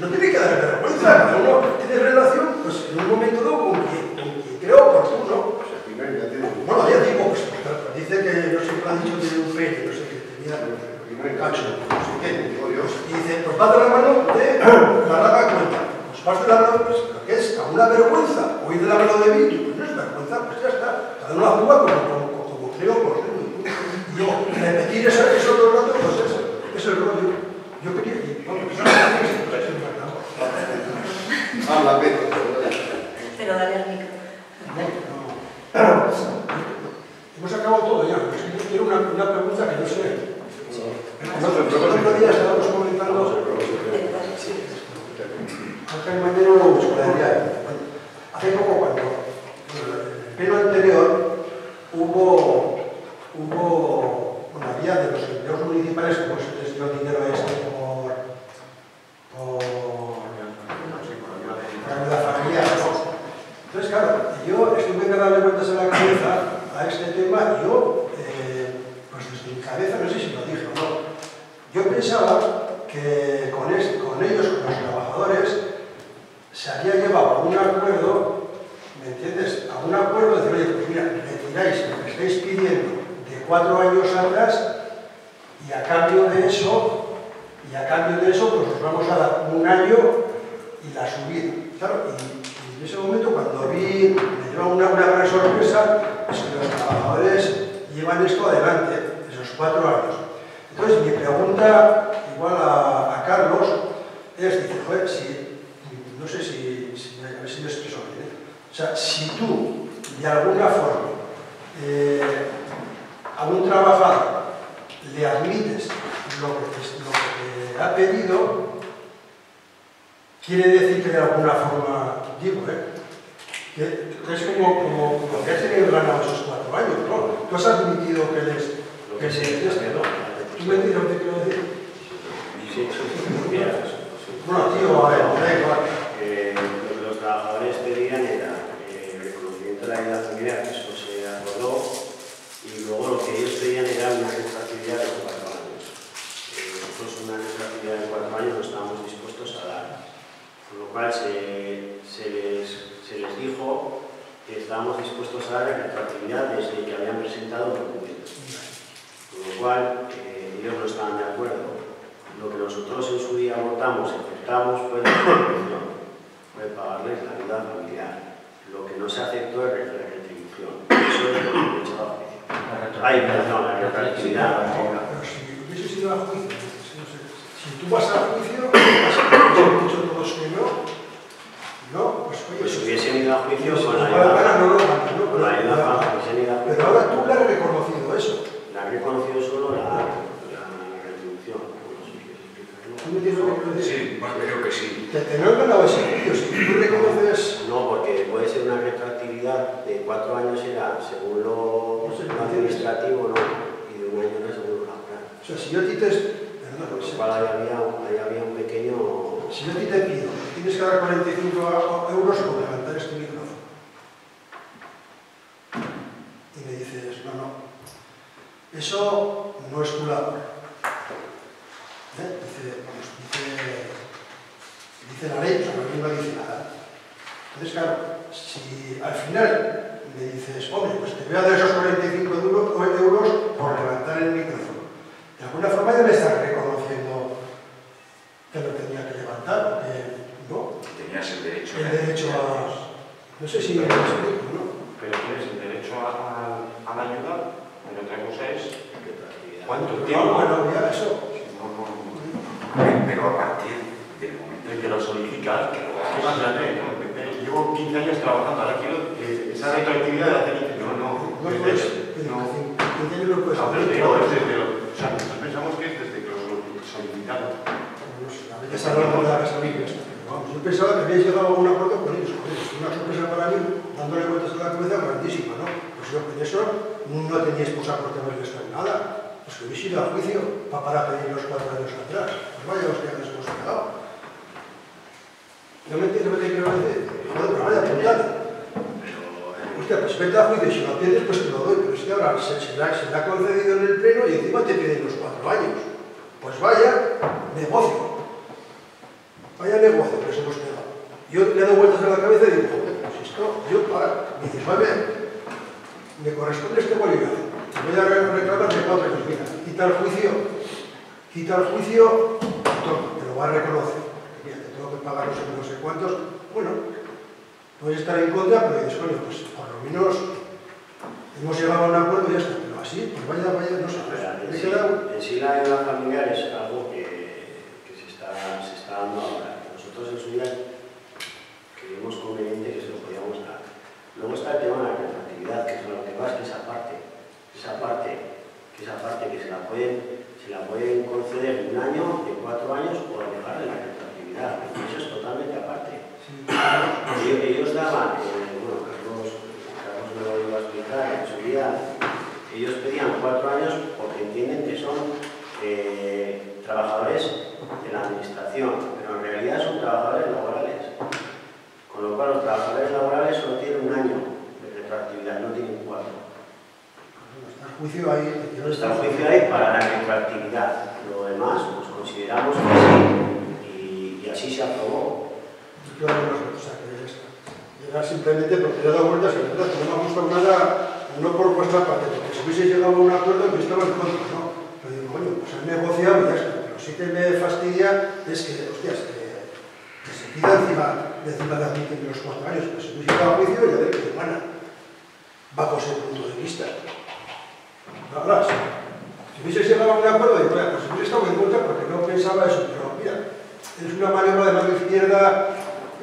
E: non que dar vergüenza. organizado, no, tiene relación, pues, en un momento dado con quien, con quien creo oportuno. Pues al ya tiene... Bueno, ya digo, pues, dice que, no sé, me han dicho que un pene, no sé, que tenía... Primer cacho, no sé qué, digo Dios. Y dice, pues va de la mano de la larga cuenta. Pues vas de la mano, pues, que es a una vergüenza, o ir de la mano de mí, pues no es vergüenza, pues ya está. Cada uno actúa como, como, como, como creo, por creo. Yo, repetir eso, eso todo el rato, pues eso, eso es el rollo. Yo quería ir, no, porque no
J: Habla, Beto.
I: Pero dale al micro.
E: Hemos acabado todo ya. Quiero una, una pregunta que no sé.
J: No,
E: el otro día estábamos comentando. Ángel Mañero lo buscaría. Hace poco cuando en el pleno anterior hubo hubo una vía de los empleos municipales, como se les dio el dinero este por, por, por ayuda familiar. Entonces, claro, yo estuve que darle vueltas a la cabeza a este tema, yo, eh, pues desde mi cabeza, no sé si lo dije o no, yo pensaba que con, este, con ellos, con los trabajadores, se había llevado a un acuerdo, ¿me entiendes? A un acuerdo de decir, oye, pues mira, retiráis lo que estáis pidiendo cuatro años atrás y a cambio de eso, y a cambio de eso, pues os vamos a dar un año y la subida. Claro, y, en ese momento cuando vi, me lleva una, gran sorpresa, es que los trabajadores llevan esto adelante, esos cuatro años. Entonces, mi pregunta, igual a, Carlos, es, dice, joder, si, no sé si, si- a ver me expreso bien, o sea, si tú, de alguna forma, eh, a un trabajador le admites lo que te, lo que te ha pedido, quiere decir que de alguna forma, digo, ¿eh? que, es como, como, como que has tenido ganado esos cuatro años, ¿no? Tú has admitido que les...
C: Lo
E: que
C: que
E: se,
C: que no.
E: ¿Tú me entiendes lo que quiero decir?
C: Sí, sí.
E: Bueno, tío, a ver, da igual.
C: Eh, lo que los trabajadores pedían era eh, el reconocimiento de la ayuda familiar, que eso se acordó, luego lo que ellos pedían era una retroactividad de cuatro años. Eh, nosotros una retroactividad de cuatro años no estábamos dispuestos a dar, con lo cual se, les, se les dijo que estábamos dispuestos a dar retroactividad desde que habían presentado el documento. Con lo cual, eh, ellos no estaban de acuerdo. Lo que nosotros en su día votamos aceptamos fue la retribución, fue pagarles la ayuda familiar. Lo que no se aceptó es la retribución. Eso es lo que he hecho a juicio. Ay, perdón, la retroactividad.
E: Pero si hubiese sido a juicio, si, no sé, si tú vas a juicio, has dicho todos que no, no, pues oye,
C: Pues
E: si
C: hubiesen ido a juicio con la
E: no paga
C: ayuda,
E: no ganan, ¿no?
C: con la ayuda hubiesen ido a
E: Pero
C: juicio.
E: ahora tú le has reconocido eso.
C: La han reconocido solo la, la retribución.
E: ¿Tú me entiendes lo que decir?
A: Sí, más creo que sí.
E: Te no han ganado ese juicio, si tú reconoces...
C: No, porque puede ser una retroactividad actividad de cuatro años era según lo administrativo ¿no? y de un año era según lo laboral.
E: O sea, si yo a ti te... Perdón, Por
C: lo cual ahí había, ahí había un pequeño...
E: Si yo a ti te pido, tienes que dar 45 euros por levantar este micrófono. Y me dices, no, no, eso no es tu labor. ¿Eh? Dice, pues, dice, dice la ley, o sea, no dice nada. Entonces, claro, si al final me dices, hombre, pues te voy a dar esos 45 euro- euros por levantar el micrófono, de alguna forma ya me estás reconociendo que lo tenía que levantar, porque no,
A: Que tenías el derecho
E: el derecho a... No sé si me explico, ¿no?
J: Pero tienes el derecho a, a- a la ayuda, pero otra cosa es cuánto
E: No,
J: tiempo.
E: bueno,
J: trabajando. Ahora quiero eh, esa retroactividad de hacer no, no,
E: no
J: desde,
E: es,
J: no,
E: desde, no, desde,
J: no, desde lo, o sea, nosotros pensamos que es desde que lo solicitaron.
E: Esa no es la casa libre. Yo pensaba que había llegado a un acuerdo con ellos. Una sorpresa para mí, dándole vueltas a la cabeza grandísima, ¿no? Pues yo en eso no tenía excusa por tener que nada. Pues que hubiese ido a juicio para, para pedir los cuatro años atrás. Pues vaya los que ya nos hemos quedado. Realmente, realmente, realmente, Joder, no vaya Pero, Hostia, pues vete a juicio, si lo pierdes, pues te lo doy. Pero es que ahora se, se, la, se la ha concedido en el pleno y encima te piden los cuatro años. Pues vaya negocio. Vaya negocio que les hemos pegado. Yo le doy vueltas a la cabeza y digo, joder, pues esto, yo para, me dices, vale, me corresponde este boliviano. Voy a reclamar de cuatro años, mira, quita el juicio, quita el juicio, toma, te lo va a reconocer. Mira, te tengo que pagar no sé, no sé cuántos. Bueno, puedes estar en contra, pero dices, coño, pues por lo menos hemos llegado a un acuerdo y ya está. Pero así, pues vaya, vaya, no sé.
C: En sí,
E: quedado.
C: en sí la ayuda familiar es algo que, que se, está, se está dando ahora. Nosotros en su día creímos conveniente que se lo podíamos dar. Luego está el tema de la retroactividad, que es lo que vas, que esa parte, esa parte, que esa parte que se la pueden, se la pueden conceder de un año, de cuatro años o dejar de la retroactividad. Eso es totalmente aparte. Ellos, ellos daban, eh, bueno, Carlos, Carlos me lo iba a explicar, en su día, ellos pedían cuatro años porque entienden que son eh, trabajadores de la administración, pero en realidad son trabajadores laborales. Con lo cual los trabajadores laborales solo tienen un año de retroactividad, no tienen cuatro.
E: Está el juicio ahí. no
C: Está el juicio ahí para la retroactividad. Lo demás, pues consideramos que sí, y, y así se aprobó.
E: principio no sé, o sea, que ya está. Era simplemente porque le he dado vueltas, que la verdad, no me ha gustado nada, no por vuestra parte, porque si hubiese llegado a un acuerdo, pues estaba en contra, ¿no? Pero digo, coño, pues han negociado y ya está. Pero sí que me fastidia es que, hostias, que, que se pida encima, de encima de admitir los cuatro años, pues si hubiese llegado a juicio, ya de que, hermana, bajo ese punto de vista. Ahora, si hubiese llegado a un acuerdo, digo, pues hubiese estado en contra porque no pensaba eso, pero mira, es una maniobra de mano izquierda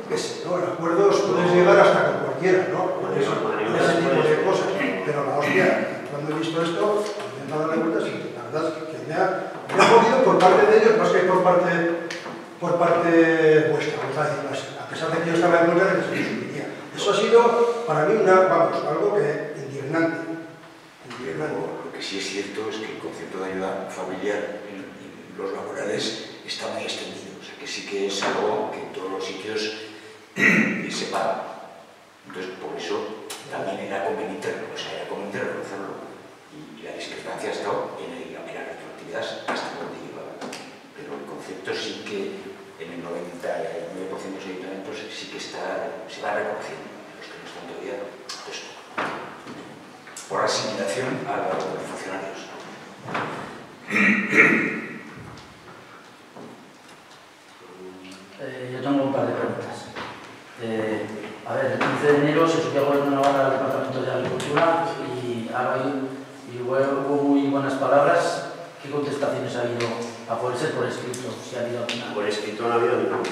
E: qué sé, ¿no? En acuerdos puedes llegar hasta con cualquiera, ¿no? Con ese, con ese tipo de cosas. Pero la hostia, cuando he visto esto, me he dado vueltas y la verdad es que me ha, me ha jodido por parte de ellos, más que por parte, por parte vuestra, vamos a decirlo así. A pesar de que yo estaba en contra de que se me subiría. Eso ha sido para mí una, vamos, algo que indignante. Indignante.
A: Pero lo que sí es cierto es que el concepto de ayuda familiar en, en los laborales está muy extendido. O sea, que sí que es algo que en todos los sitios se paga. Entonces, por eso también era conveniente, o sea, era conveniente reconocerlo. Y, y la discrepancia ha estado en, el- en la retroactividad hasta donde iba. Pero el concepto sí que en el 99% de los ayuntamientos sí que está, se va reconociendo. Los que no están todavía, pues por asimilación a los funcionarios.
F: Eh, yo tengo un par de preguntas. Eh, a ver, el 15 de enero se subió a gobierno Navarra al Departamento de Agricultura y, y hubo muy buenas palabras. ¿Qué contestaciones ha habido? Ah, a poder ser por escrito, si ha habido alguna.
C: Por escrito no ha habido ninguna.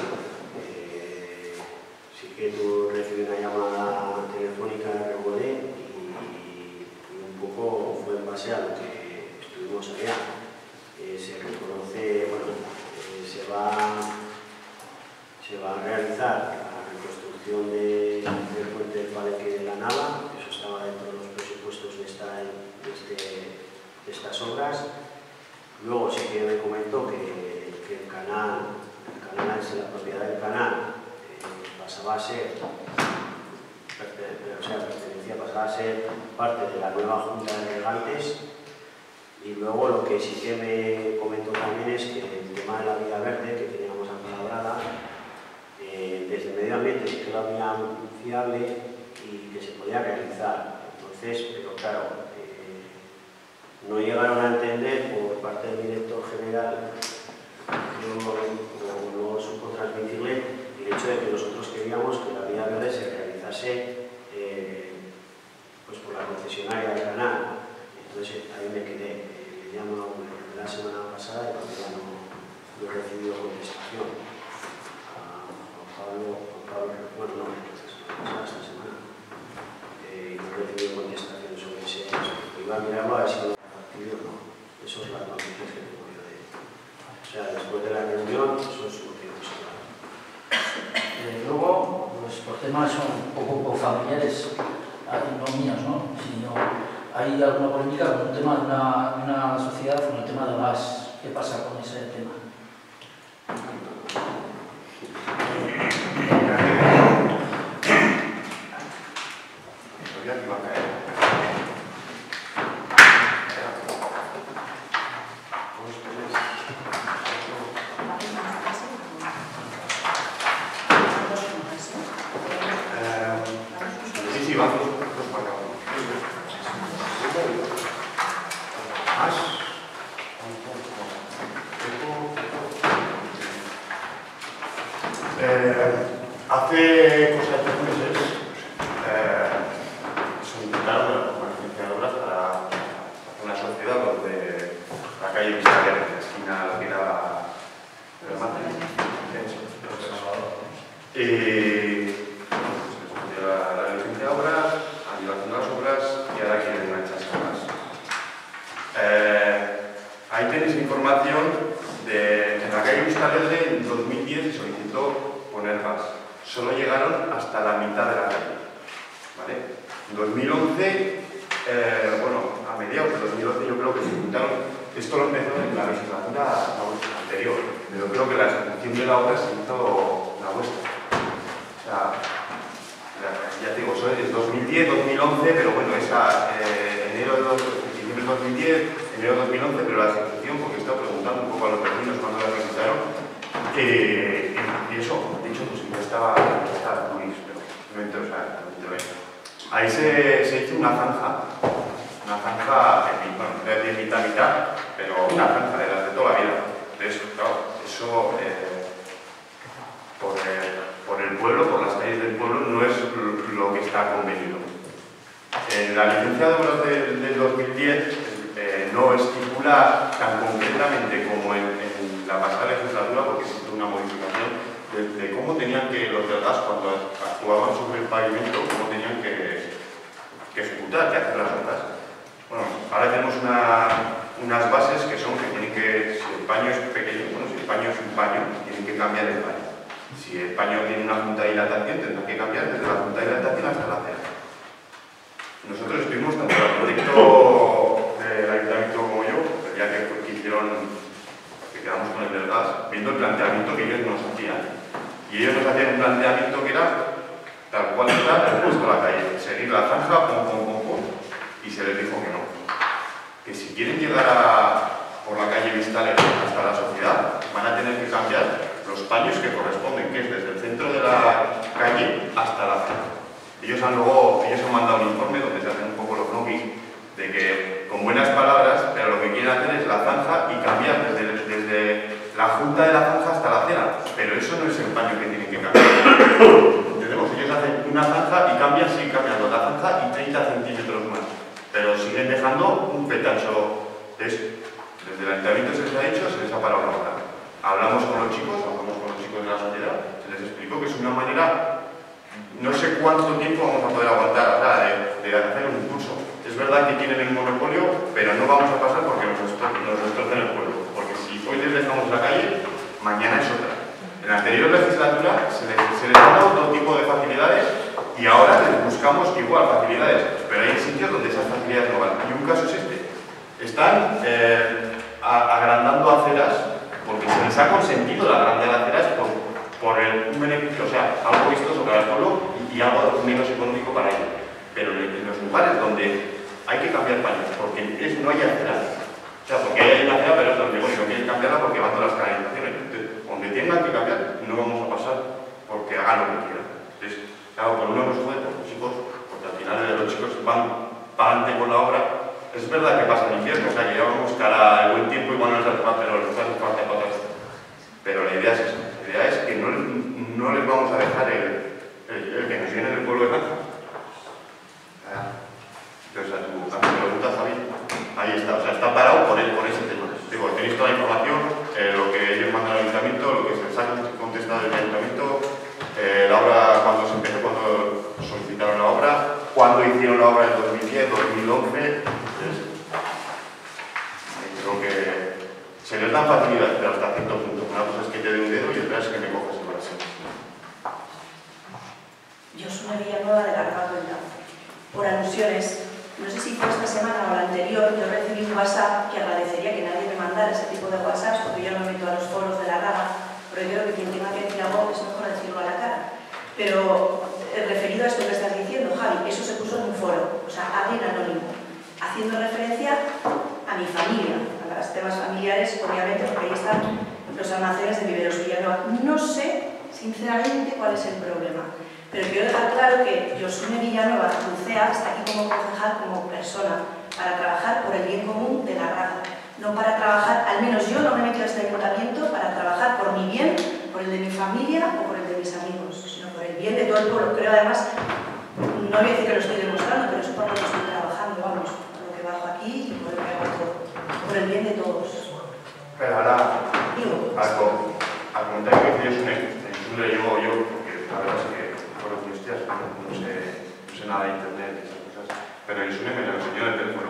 C: Eh, sí que tú recibí una llamada telefónica de RBD y, y un poco fue en base a lo que estuvimos allá. Eh, se reconoce, bueno, eh, se va se va a realizar reconstrucción de- del puente del Palenque de la Nava, eso estaba dentro de los presupuestos de, esta, de, este- de estas obras. Luego sí que me comentó que, que el canal, el canal de la propiedad del canal eh, pasaba a ser, o sea, pertenecía, pasaba a ser parte de la nueva Junta de Delegantes y luego lo que sí que me comentó también es que el tema de la vía verde que teníamos acordada, eh, desde medio ambiente sí que la veían fiable y que se podía realizar. Entonces, pero claro, eh, no llegaron a entender por parte del director general, no, no, no supo transmitirle el hecho de que nosotros queríamos que la vía verde se realizase
J: tenían que los del gas, cuando actuaban sobre el pavimento, cómo tenían que, que ejecutar, que hacer las obras. Bueno, ahora tenemos una- unas bases que son que tienen que, si el paño es pequeño, bueno, si el paño es un paño, tienen que cambiar el paño. Si el paño tiene una junta de dilatación, tendrán que cambiar desde la junta de dilatación hasta la acera. Nosotros estuvimos tanto el arquitecto del ayuntamiento como yo, el día que, que hicieron, que quedamos con el del gas, viendo el planteamiento que ellos nos hacían. Y ellos nos hacían un planteamiento que era tal cual está el puesto a la calle, seguir la zanja, pum, pum, pum, pum, y se les dijo que no. Que si quieren llegar por la calle Vistales hasta la sociedad, van a tener que cambiar los paños que corresponden, que es desde el centro de la calle hasta la zanja. Ellos han, luego, ellos han mandado un informe donde se hacen un poco los lobbies de que con buenas palabras, pero lo que quieren hacer es la zanja y cambiar desde, desde la junta de la zanja hasta la acera. Pero eso no es el paño que tienen que cambiar. Entendemos, ellos hacen una zanja y cambian, sí, cambiando la zanja y 30 centímetros más. Pero siguen dejando un petacho. Entonces, desde el ayuntamiento se les ha dicho, se les ha parado la. Hablamos con los chicos, hablamos con los chicos de la sociedad, se les explicó que es una manera no sé cuánto tiempo vamos a poder aguantar o de, de hacer un curso. Es verdad que tienen el monopolio, pero no vamos a pasar porque nos destrocen el pueblo. Porque si hoy les dejamos la calle, mañana es otra. En la anterior legislatura se les, se les tipo de facilidades y ahora les buscamos igual facilidades, pero hay sitios donde esas facilidades no van. Y un caso es este. Están eh, agrandando aceras porque se les ha consentido la agrandar aceras por, por el, un beneficio, o sea, algo vistoso para el pueblo y, algo menos económico para ellos. Pero en, los lugares donde hay que cambiar paños, porque es, no hay acera. O sea, porque hay una acera, pero es donde bueno, no quieren cambiarla porque van todas las canalizaciones. Donde tengan que cambiar, no vamos a pasar porque hagan lo que quieran. Entonces, claro, por uno nos jode por los chicos, porque al final los chicos van para adelante con la obra. Es verdad que pasa el invierno, o sea, que ya vamos cara al buen tiempo y bueno, no les hace falta, pero les hace falta para Pero la idea es esa. La idea es que no, no les vamos a dejar el, el, que nos viene del pueblo de Franza. Entonces, a tu, a pregunta, Javi, ahí está. O sea, está parado por, el, por ese tema. Digo, tenéis toda la información, eh, lo que ellos mandan al ayuntamiento, lo que se les ha contestado del ayuntamiento, eh, la obra, cuando se empezó, cuando solicitaron la obra, cuando hicieron la obra en 2010, 2011. Entonces, creo que se les dan facilidades, pero hasta cierto punto. Una cosa es que te dé un dedo y otra es que me cojas el brazo.
I: Yo soy una Villanueva de la Cuenta. Por alusiones, no sé si fue esta semana o la anterior, yo recibí un WhatsApp que agradecería que nadie me mandara ese tipo de WhatsApps porque yo no me meto a los foros de la raga, pero yo creo que quien tenga que decir algo es mejor decirlo a la cara. Pero eh, referido a esto que estás diciendo, Javi, eso se puso en un foro, o sea, alguien anónimo, haciendo referencia a mi familia, a los temas familiares, obviamente, porque ahí están los almacenes de Viveros Villanueva. No sé, sinceramente, cuál es el problema. Pero quiero dejar claro que Josune Villanueva Dulcea está aquí como concejal, como persona, para trabajar por el bien común de la raza. No para trabajar, al menos yo no me he metido a este ayuntamiento para trabajar por mi bien, por el de mi familia o por el de mis amigos, sino por el bien de todo el pueblo. Creo además, no voy a decir que lo estoy demostrando, pero es por lo que estoy trabajando, vamos, por lo que bajo aquí y por lo que hago todo, por el bien de todos.
J: Pero ahora,
I: Digo,
J: algo, al comentario que Josune, yo le yo, porque la verdad es que mis hostias, no, no sé, no sé nada de internet y esas cosas, pero Josune me lo enseñó en el teléfono.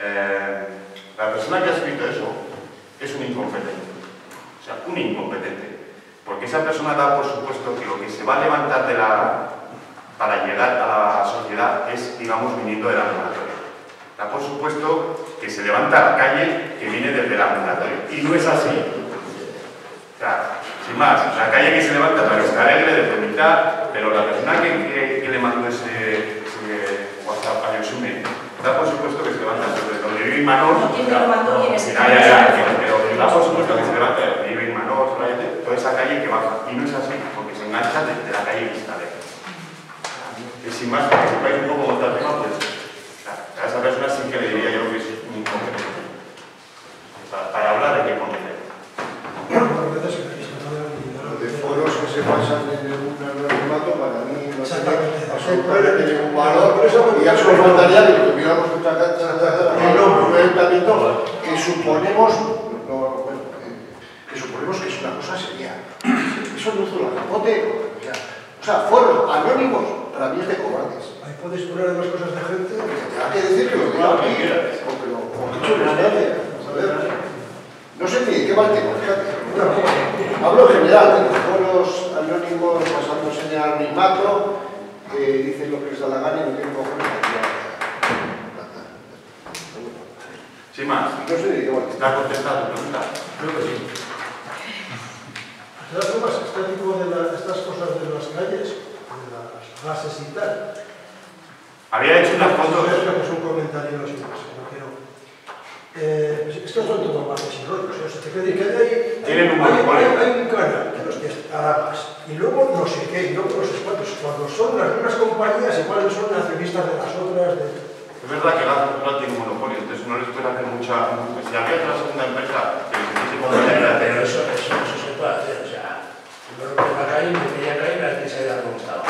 J: Eh, la persona que ha escrito eso es un incompetente, o sea, un incompetente, porque esa persona da por supuesto que lo que se va a levantar de la, para llegar a la sociedad es, digamos, viniendo del ambulatorio. Da por supuesto que se levanta la calle que viene desde el ambulatorio, y no es así. O sea, sin más, la calle que se levanta para estar alegre, de mitad, pero la persona que, le mandó ese, ese WhatsApp a Yosune, da por supuesto que se levanta Imanol.
I: No quién me lo mandó y en ese
J: Ya, ya, ya, pero da por supuesto que se levanta Imanol, solamente, toda esa calle que baja. Y no es así, porque se engancha desde la calle Vistale. Y sin más, para que sepáis un poco el tema, pues a esa persona sí que le diría yo que es un incompetente. Para, para hablar hay que conocer.
K: De foros que se pasan en un
E: Sempre
K: teñen un valor y ya solo faltaría que miramos en ayuntamiento que suponemos no, que suponemos que es una cosa seria. Eso no hizo la capote. O sea, foros anónimos para mí es de cobardes.
E: Ahí puedes poner las cosas de gente.
K: Hay que decir que lo diga aquí, porque lo dicho hecho la No sé ni de qué mal tengo, fíjate. Hablo en general de los foros anónimos basándose en el anonimato, que dicen lo que les da la gana y no tienen cojones
J: Sin más.
K: No sé, igual.
J: Está contestado, pregunta.
G: Creo que sí.
E: ¿Te das más este tipo de la, estas cosas de las calles, de las bases y tal?
J: Había hecho unas fotos.
E: Es que es un comentario no sé, Eh, pues estos son todos y rollos, ¿eh? o sea, te quiero decir que hay,
J: Tienen un
E: hay, hay, hay un canal que los arabas y luego no sé qué, y luego no sé cuántos. Cuando son las mismas compañías, igual son accionistas de las otras. De...
J: Es verdad que la central tiene un monopolio, entonces no les puede hacer mucha... Si había otra segunda empresa que competencia,
G: pero eso, eso, eso se puede hacer, o sea, primero por la calle, de media calle, la que se haya como estaba.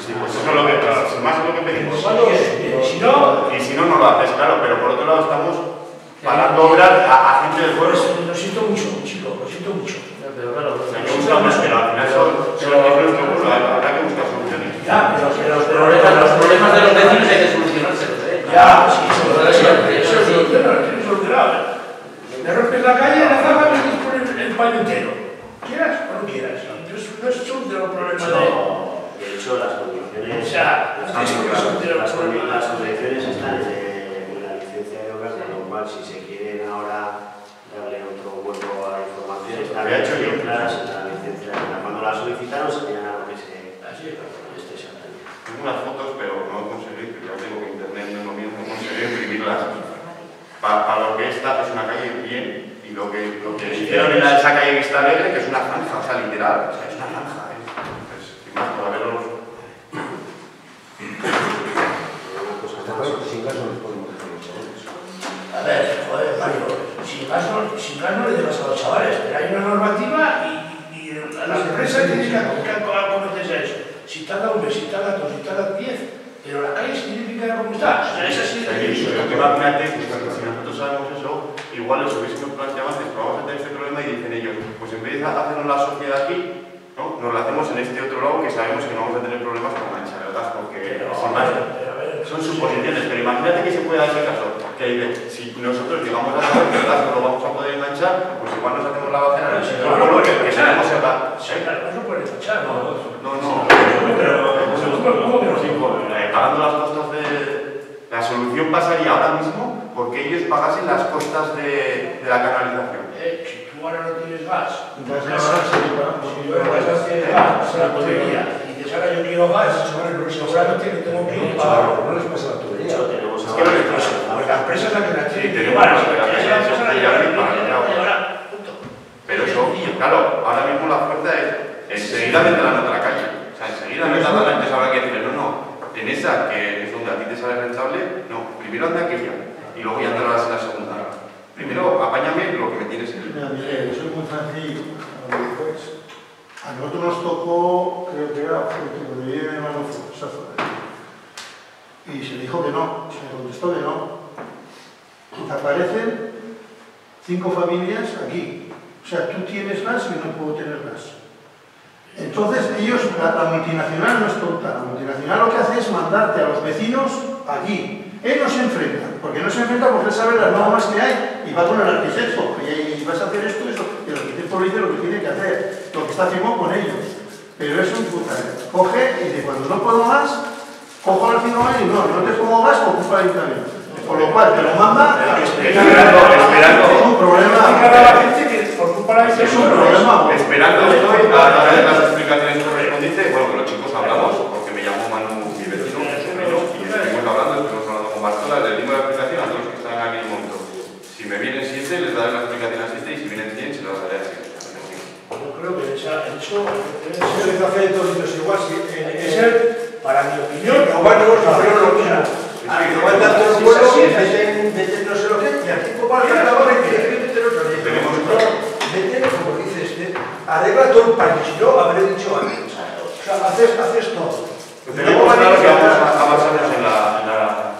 J: Sí, pues eso es lo que, más lo que pedimos.
G: Y si no,
J: Y si no, no lo haces, claro, pero por otro lado estamos pagando obras a, a gente del pueblo.
G: pues, lo siento mucho, chico, lo siento mucho.
F: Pero claro,
J: más, pero al final son, son los que pueblo, habrá que buscar soluciones.
G: Ya, pero, pero,
F: los problemas, los problemas de los vecinos hay que solucionárselos, ¿eh?
G: Ya, sí, eso es solucionado. Me rompes la calle, la zapa, me tienes por el, el paño entero. ¿Quieras o no quieras? Entonces no es solucionar el problema de...
C: No, de hecho, las condiciones,
G: O sea,
C: las,
G: es que
C: las- cual si se quieren ahora darle otro vuelco a la información, están
J: Había hecho yo.
C: claras en la licencia. Cuando las solicitaron señalaron que se...
G: Así es,
C: este exactamente.
J: Tengo unas fotos, pero no conseguí, porque ya tengo que internet no es lo mismo, conseguí imprimirlas. Para, lo que esta es una calle bien, y lo que, lo que hicieron en esa calle Vista Alegre, que es una zanja, o sea, literal, o sea, es una zanja. ¿eh? Pues, y más para verlos.
H: Sin gas no les podemos dejar los chavales.
G: A ver, joder, Mario, sin gas no, gas no le dejas a los chavales, pero hay una normativa y, y la empresa tiene que, acometerse a eso. Si tarda un mes, si tarda dos, si tarda diez, pero la calle se tiene que quedar como está. Es así
J: imagínate, si nosotros sabemos eso, igual les hubiésemos planteado antes, pero vamos a tener este problema y dicen ellos, pues en vez de hacernos la sociedad aquí, ¿no? nos la hacemos en este otro lado que sabemos que no vamos a tener problemas con mancha, ¿verdad? Porque
G: a
J: más, son suposiciones, pero imagínate que se pueda dar ese caso, que dice, si nosotros llegamos a saber que el gas no lo vamos a poder enganchar, pues igual nos hacemos la bacena en el sitio
G: No, no, porque
J: que tenemos el gas.
G: Sí, claro, no se puede tachar, ¿no?
J: No, no,
G: Pero, ¿cómo que no?
J: Sí, por- eh, pagando las costas de... La solución pasaría ahora mismo porque ellos pagasen las costas de, de la canalización.
G: Eh, si tú ahora no tienes gas,
B: no lleva,
G: si
B: no
G: yo casa tienes gas, la tubería, y dices ahora yo quiero gas, seguramente que tengo que ir para...
K: No les pasa la
C: De
K: tubería.
G: Es que lo que pasa, pues la empresa es la que la tiene que
J: tenemos
G: llevar,
J: la
G: si
J: que la
G: es
J: tiene,
G: la empresa la que
J: ya
G: la
J: misma,
G: tiene que
J: claro.
G: llevar, punto.
J: Pero eso, claro, ahora mismo la fuerza es enseguida meterla en otra calle. O sea, enseguida meterla antes habrá que decirle, no, no, en esa que es donde a ti te sale rentable, no, primero anda aquella y luego ya entrarás en la segunda. Primero, apáñame lo que me tienes en
B: Mira, Miguel, soy muy sencillo. Pues, a nosotros nos tocó, creo que era porque cuando yo mi hermano fue. Y se dijo que no, se contestó que no. Aparecen cinco familias aquí. O sea, tú tienes gas y no puedo tener gas. Entonces, ellos, la, multinacional no es tonta. La multinacional lo que hace es mandarte a los vecinos aquí. Él no se enfrenta, porque no se enfrenta porque él sabe las normas que hay y va con el arquitecto. Y, y vas a hacer esto, eso. Y el arquitecto le dice lo que tiene que hacer, lo que está firmado con ellos. Pero es un puta. Coge y dice, cuando no puedo más, cojo al vecino y no, no te pongo gas, ocupa el ayuntamiento. Por lo cual, te lo manda.
J: Esperando, esperando.
B: Es un problema.
G: Explicar a la gente que por culpa de
B: Es un problema.
J: Esperando estoy a las explicaciones correspondientes. Bueno, con los chicos hablamos, porque me llamó Manu, mi vecino, mi sobrino, y estuvimos hablando, estuvimos hablando con Bartola, les dimos la explicación a todos los que están en aquel momento. Si me vienen siete, les daré la explicación a siete, y si vienen cien, se las daré a siete.
G: Yo creo que
E: se todos los igual. En,
G: ser, para mi opinión. Ah,
E: Que mandan todo el pueblo, meten, meten no sé lo que, y aquí como al carnaval, y aquí meten otro. Y
J: Tenemos
E: no, meten, como dices, eh, arregla todo el país, si no, habré dicho antes. O sea, haces, haces todo.
J: Tenemos claro que vamos a avanzarnos en la, en la.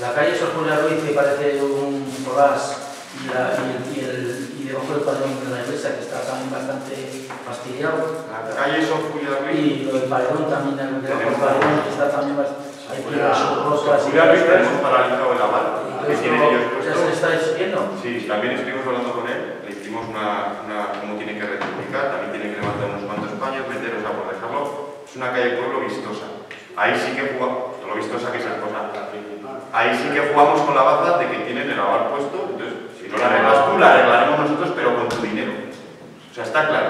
F: La calle Sor Julia Ruiz que parece un colás y, la, y, el, y, el, y debajo del paredón de la iglesia que está también bastante fastidiado.
J: La calle Son Julia Ruiz.
F: Y lo del paredón también, el debajo del paredón que está también bastante... Hay
J: paralizado el aval, que tienen ellos
F: ya se está.
J: Sí, también estuvimos hablando con él, le hicimos una, una cómo tiene que rectificar, también tiene que levantar unos cuantos paños, meter, o sea, por dejarlo, es una calle pueblo vistosa. Ahí sí que jugamos, lo vistosa que es la cosa. Ahí sí que jugamos con la baza de que tienen el aval puesto, entonces, si no la arreglas tú, la arreglaremos nosotros, pero con tu dinero. O sea, está claro.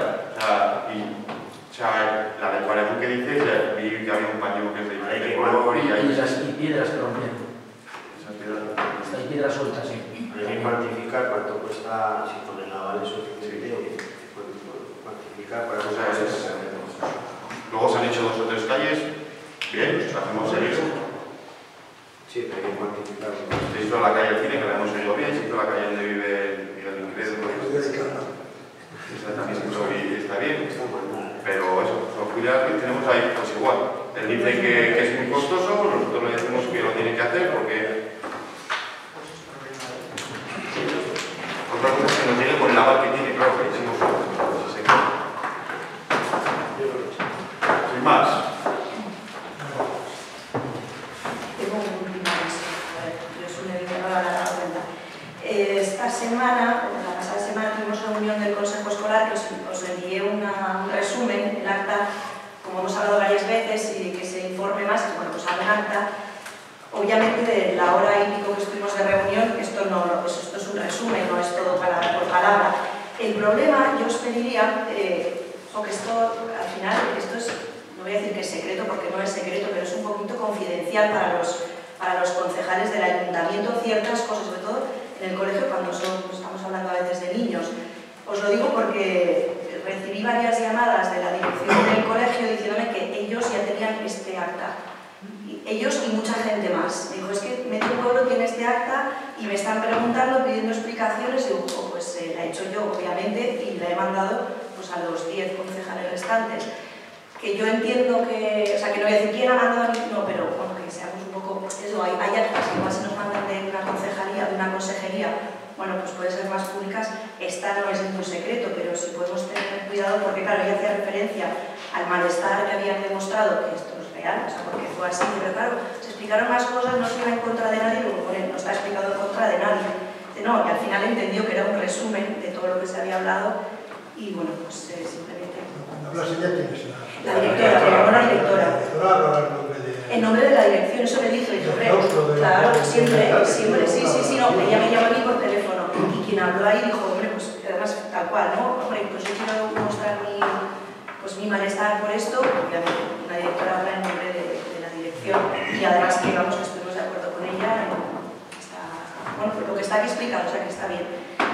J: Está
I: aquí explicado, o sea que está bien.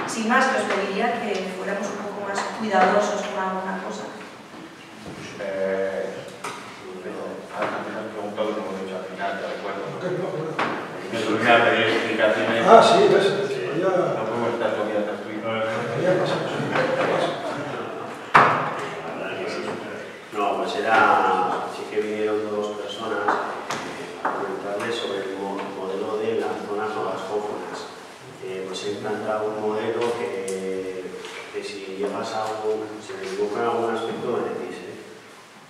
I: Sin más, que os pediría que fuéramos un poco más cuidadosos con alguna cosa.
A: Eh, antes has preguntado lo hemos dicho al final, te recuerdo. Me surge a pedir explicaciones.
E: Ah, sí, ves, ya...
A: No podemos estar todo el día tras tuyo.
E: Ya pasamos.
C: No, pues era, sí que vinieron dos personas eh, a comentarles sobre el mo- modelo de las zonas no vascófonas. Eh, pues un modelo que, que si llegas a un, si me equivoco en algún aspecto me decís,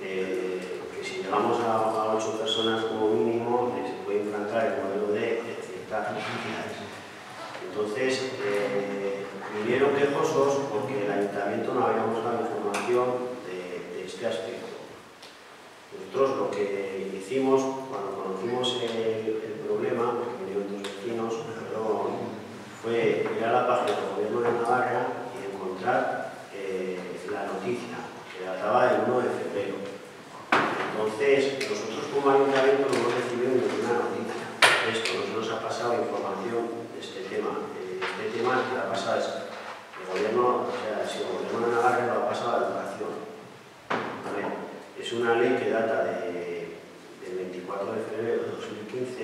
C: ¿eh? Que si llegamos a, a ocho personas como mínimo, eh, se puede implantar el modelo de, de ciertas necesidades. Entonces, eh, vinieron quejosos porque el ayuntamiento no habíamos dado información de, este aspecto. Nosotros lo que hicimos cuando conocimos el, problema, porque vinieron dos vecinos, fue ir a la página del gobierno de Navarra y encontrar eh, la noticia que databa del 1 de febrero. Entonces, nosotros como ayuntamiento no hemos recibido ninguna noticia. Esto nos nos ha pasado información de este tema. Este tema que ha pasado es el gobierno, o sea, si el gobierno de Navarra lo ha pasado a educación. A ver, es una ley que data de, del 24 de febrero de 2015.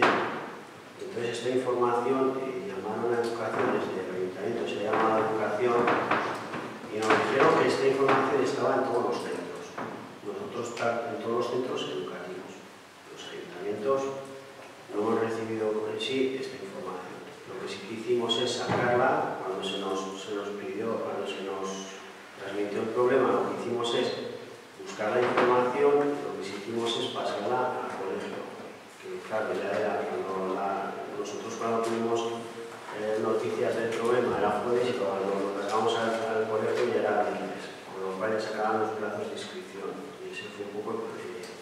C: Entonces, esta información eh, llamaron a educación desde el ayuntamiento, se ha llamado a educación y nos dijeron que esta información estaba en todos los centros. Nosotros en todos los centros educativos. Los ayuntamientos no hemos recibido en sí esta información. Lo que sí que hicimos es sacarla cuando se nos, se nos pidió, cuando se nos transmitió el problema, lo que hicimos es buscar la información, lo que hicimos es pasarla al colegio. Que claro, ya era cuando la- nosotros cuando tuvimos eh, noticias del problema era jueves y cuando lo cargamos al, al colegio ya era viernes, con lo cual ya se acababan los plazos de inscripción. Y ese fue un poco el procedimiento.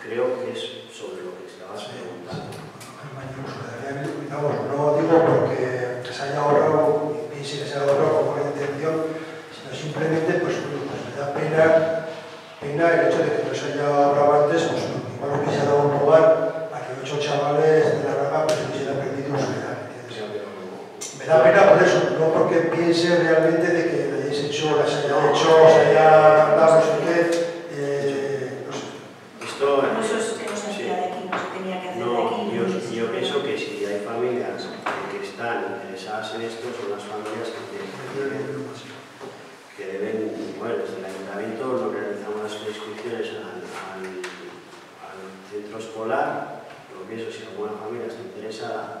C: Creo que es sobre lo que estabas
E: sí,
C: preguntando.
E: Bueno, no digo porque se haya ahorrado, ni piense que se haya ahorrado con buena intención, sino simplemente pues, pues me da pena, pena el hecho de que no se haya ahorrado antes, pues igual hubiese dado un lugar a que ocho chavales de la da pena por eso, no porque piense realmente de que le hayáis hecho, las haya hecho, se haya dado, no sé qué, eh, no sé.
C: Esto,
I: Pero eso es que no se hacía de aquí, no se tenía que hacer de
C: No,
I: aquí.
C: yo, pienso que si hay familias que están interesadas en esto, son las familias que, deben- que deben, bueno, desde el ayuntamiento nos realizamos las inscripciones al, al, al centro escolar, lo pienso, si alguna familia está interesada,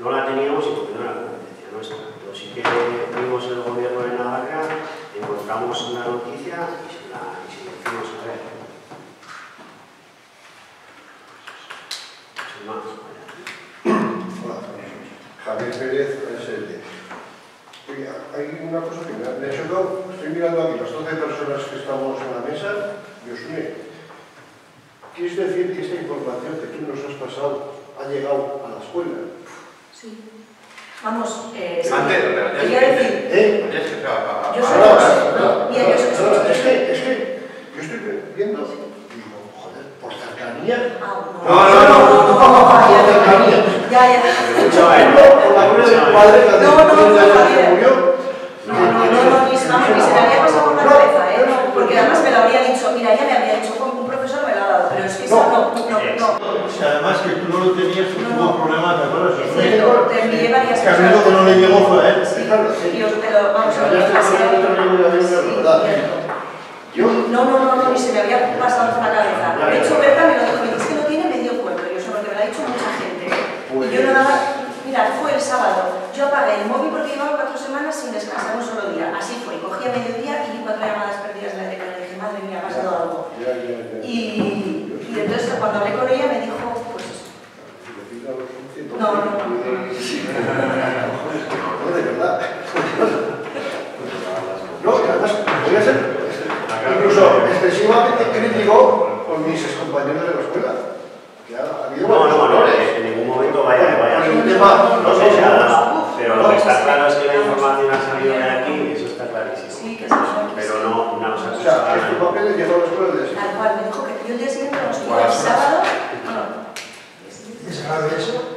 C: no la teníamos y porque no era competencia nuestra. Pero sí que vimos el gobierno de Navarra, encontramos una noticia y se la, y se la hicimos saber. Sin más.
K: Hola, eh, Javier Pérez, presidente. Oye, hay una cosa que me ha... De hecho, no, estoy mirando aquí las 12 personas que estamos en la mesa, y os une. ¿Quieres decir que esta información que tú nos has pasado ha llegado a la escuela?
I: Sí. Vamos, eh, sí.
J: Antes, pero ya
I: quería
J: es-
I: decir,
K: ¿Eh?
J: Ya es que,
I: Yo soy- no, mira, yo soy-
K: ahora, es que, es que yo estoy viendo, digo, joder, por cercanía,
I: Ah, no,
J: No, no, no,
I: no, Javier, ya, ya.
C: Escucha, a ver,
K: por la cruz del padre que hace
I: No, no,
K: 50 años
I: Javier.
K: que murió.
I: No, no, no, no, ni se me había pasado por la cabeza, ¿eh? Porque además me lo habría dicho, mira, ya me había dicho, un profesor me lo ha dado, pero es que eso no, no, no.
B: Si además que tú no lo tenías, tú
I: No,
B: tuvo
I: no.
B: problemas, ¿te acuerdas?
I: Es cierto, te envié varias
B: Que al único que no le llegó fue a él.
I: Sí, y os- pero vamos,
K: Ya
I: os lo pasé. Sí.
K: Yo,
I: No, no, no, no, ni se me había pasado por la cabeza. De hecho, Berta me lo dijo, me dice, que no tiene medio cuerpo, y yo sé porque me lo ha dicho mucha gente. Y yo no daba, mira, fue el sábado, yo apagué el móvil porque llevaba cuatro semanas sin descansar un solo día. Así fue, cogí a mediodía y cuatro llamadas perdidas de la tecla y dije, madre mía, ha pasado algo.
K: ya, ya, ya.
I: Y, cuando hablé con ella me dijo, pues eso. No, no, no.
K: No, de verdad. No, y además, voy a ser incluso excesivamente crítico con mis excompañeros de la escuela. Que ha habido
C: No, no, no, en ningún momento vaya, vaya. No sé, si nada, pero lo que está claro es que la información ha salido de aquí, eso está clarísimo.
I: Que.
C: Pero no, no, sea,
K: estos papeles llegaron a la escuela de
I: Tal cual, me dijo que yo el día siguiente los vi
J: Buenas
I: el sábado.
E: ¿Es grave eso?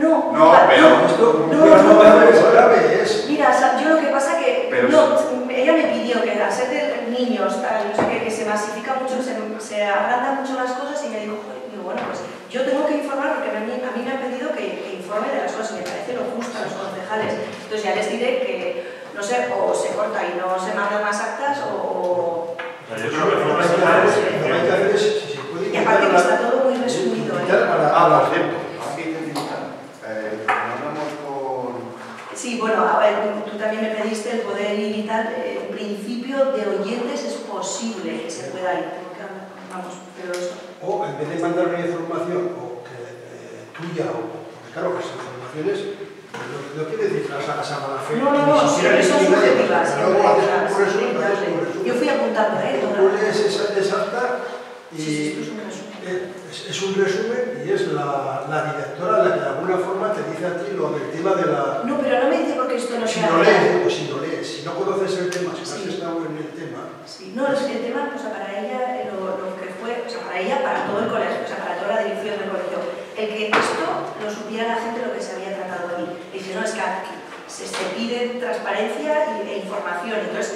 I: No,
J: No,
I: no,
J: pero-
I: no,
E: Esto
I: no,
E: no,
I: no,
E: que
I: no.
E: es grave, es...
I: Mira, yo lo que pasa que
J: Pero
I: no, ella me pidió que al ser de niños, tal, no sé qué, que se masifica mucho, se, se agrandan mucho las cosas y me dijo, joder, digo, bueno, pues yo tengo que informar porque a mí, a mí me han pedido que, que informe de las cosas y me parece lo justo a los concejales. Entonces ya les diré que, no sé, o se corta y no se mandan más actas o...
G: Pero yo creo que
E: Lo que hay que hacer es- si se puede
I: Y aparte que está todo muy resumido. ¿eh?
J: Ah, por cierto. Eh, hablamos con...
I: Sí, bueno, a ver, tú también me pediste el poder y tal. eh, En principio, de oyentes es posible que se pueda ir. porque, Vamos, pero eso.
E: O en vez de mandar una información o que, eh, tuya, o, porque claro, que las informaciones no, no quiere decir que las hagas a mala fe.
I: No, no, no,
E: siquiera
I: siempre son subjetivas. Yo fui apuntando, ¿eh?
E: Tú lees esa, esa acta y
I: Sí, sí, esto es un resumen.
E: eh, es, es un resumen y es la, la directora la que de alguna forma te dice a ti lo del tema de la...
I: No, pero no me dice porque esto no
E: Si
I: sea real.
E: lees, digo, si lo lees, si no conoces el tema, si no has estado en el tema,
I: Sí, no, es que el tema, o sea, para ella, eh, lo, lo que fue, o sea, para ella, para todo el colegio, o sea, para toda la dirección del colegio, el que esto lo supiera la gente lo que se había tratado ahí. Dice, no, es que aquí se, se pide transparencia e información. Entonces,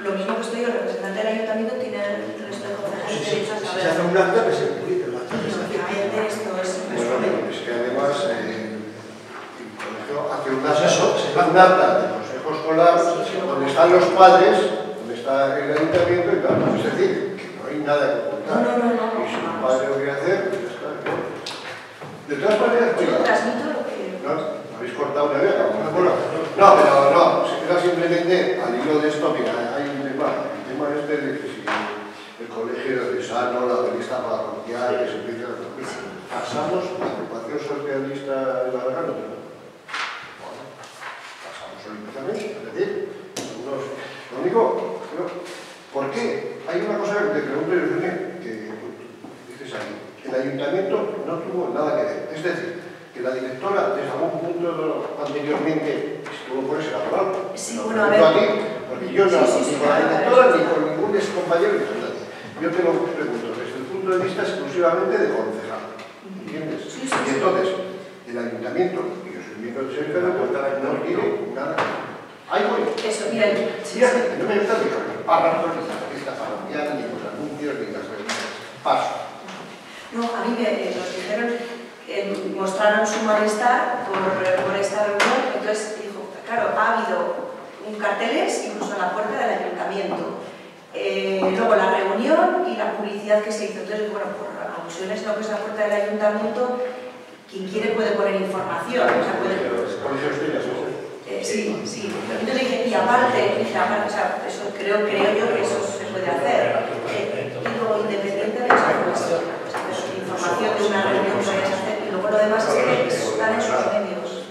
I: lo mismo que estoy yo, el representante del ayuntamiento, tiene el resto de concejales
E: si-
I: derecho a
E: si se
I: saber.
E: hace un acta, que se publique.
I: Y, lógicamente, esto es
K: Bueno,
I: resumen.
K: es que además eh, el colegio hace un
E: Pues
K: acta,
E: eso,
K: se
E: sí.
K: da un acta del consejo escolar donde están los padres, donde está el ayuntamiento y tal. Es decir, que no hay nada que ocultar.
I: No, no, no, no,
K: Y si un padre lo quiere hacer, pues. De todas maneras,
I: yo transmito lo que...
K: No, me habéis cortado una vez, bueno, no, pero no, se simplemente al hilo de esto, mira, hay un tema, el tema este de que si el colegio de Sano, la revista parroquial, que se empieza a... Pasamos la agrupación socialista de Baragano, ¿no? Bueno, pasamos olímpicamente, es decir, algunos... Lo único, ¿por qué? Hay una cosa que te pregunto, que dices aquí, el ayuntamiento no tuvo nada que ver, es decir, que la directora desde algún punto anteriormente estuvo por ese lado.
I: Sí,
K: Lo
I: bueno, a ver.
K: ti, porque yo no,
I: Sí, sí, sí,
K: ni con la directora, ni con ningún ex compañero, ni con nadie. Yo te lo pregunto desde el punto de vista exclusivamente de concejal. ¿Entiendes?
I: Sí, sí,
K: y entonces, el ayuntamiento, y yo soy miembro del Servicio de Puerta, no tiene nada. Ahí voy.
I: Eso, mira, sí,
K: no me gusta ni párrafos, ni la revista parroquial, ni los anuncios, ni las revistas. Paso.
I: No, a mí me, eh, nos dijeron, eh, mostraron su malestar por, por esta reunión, entonces dijo, claro, ha habido un carteles incluso en la puerta del ayuntamiento, Eh, luego la reunión y la publicidad que se hizo, entonces, bueno, por alusiones a lo que es la puerta del ayuntamiento, quien quiere puede poner información, o sea, puede,
K: Colegios tuyas, ¿no?
I: eh, y aparte, y aparte, o sea, eso creo, creo yo que eso se puede hacer. Eh, y luego, independiente de pues, pues, información de una reunión que vayas a hacer, y luego lo demás es que están en sus medios.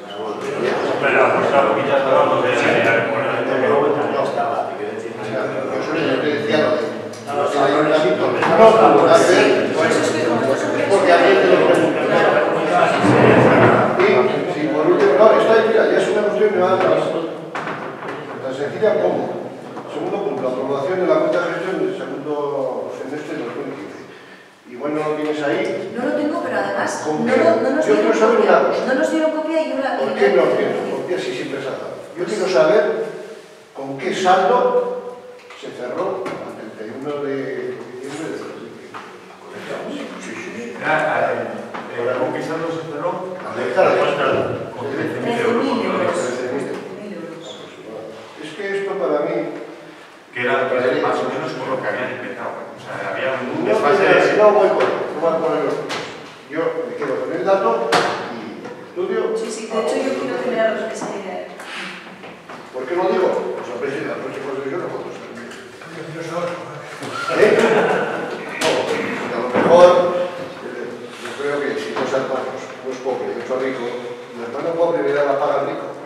L: Pero, pues claro, aquí ya estábamos de...
C: No estaba, te quiero decir.
K: Yo solo te decía lo de...
C: No, no,
K: los ayuntamientos.
C: no,
K: No, no, a ver,
I: Por eso es que como
K: porque a mí te lo pregunto. Y si por último, no, mira, ya es una cuestión que me va a dar tan sencilla como, segundo punto, la aprobación de la cuenta de gestión Igual no lo tienes ahí.
I: No lo tengo, pero además no, no, nos
K: yo
I: dieron
K: saber
I: copia. No nos dieron copia y yo la...
K: ¿Por qué no tienes copia si siempre se ha dado? Yo quiero saber con qué saldo se cerró el 31 de diciembre de 2015. Sí, sí.
L: Ah, ah, eh,
K: eh,
L: ¿Con qué saldo
I: se
L: cerró? Con 13.000
I: euros.
K: Es que esto para mí...
J: que era más o menos con lo que habían empezado. O sea, había un desfase de...
K: No voy por no voy por Yo me quedo con el dato y estudio...
I: Sí, sí, de hecho yo quiero generaros esa idea.
K: ¿Por qué lo digo? Pues a veces la noche cuando yo no puedo ¿Eh?
E: No, pues, a lo mejor
K: eh, yo creo que si no saltamos, no es pues, pues pobre, yo soy rico, mi hermano pobre me da la paga rico.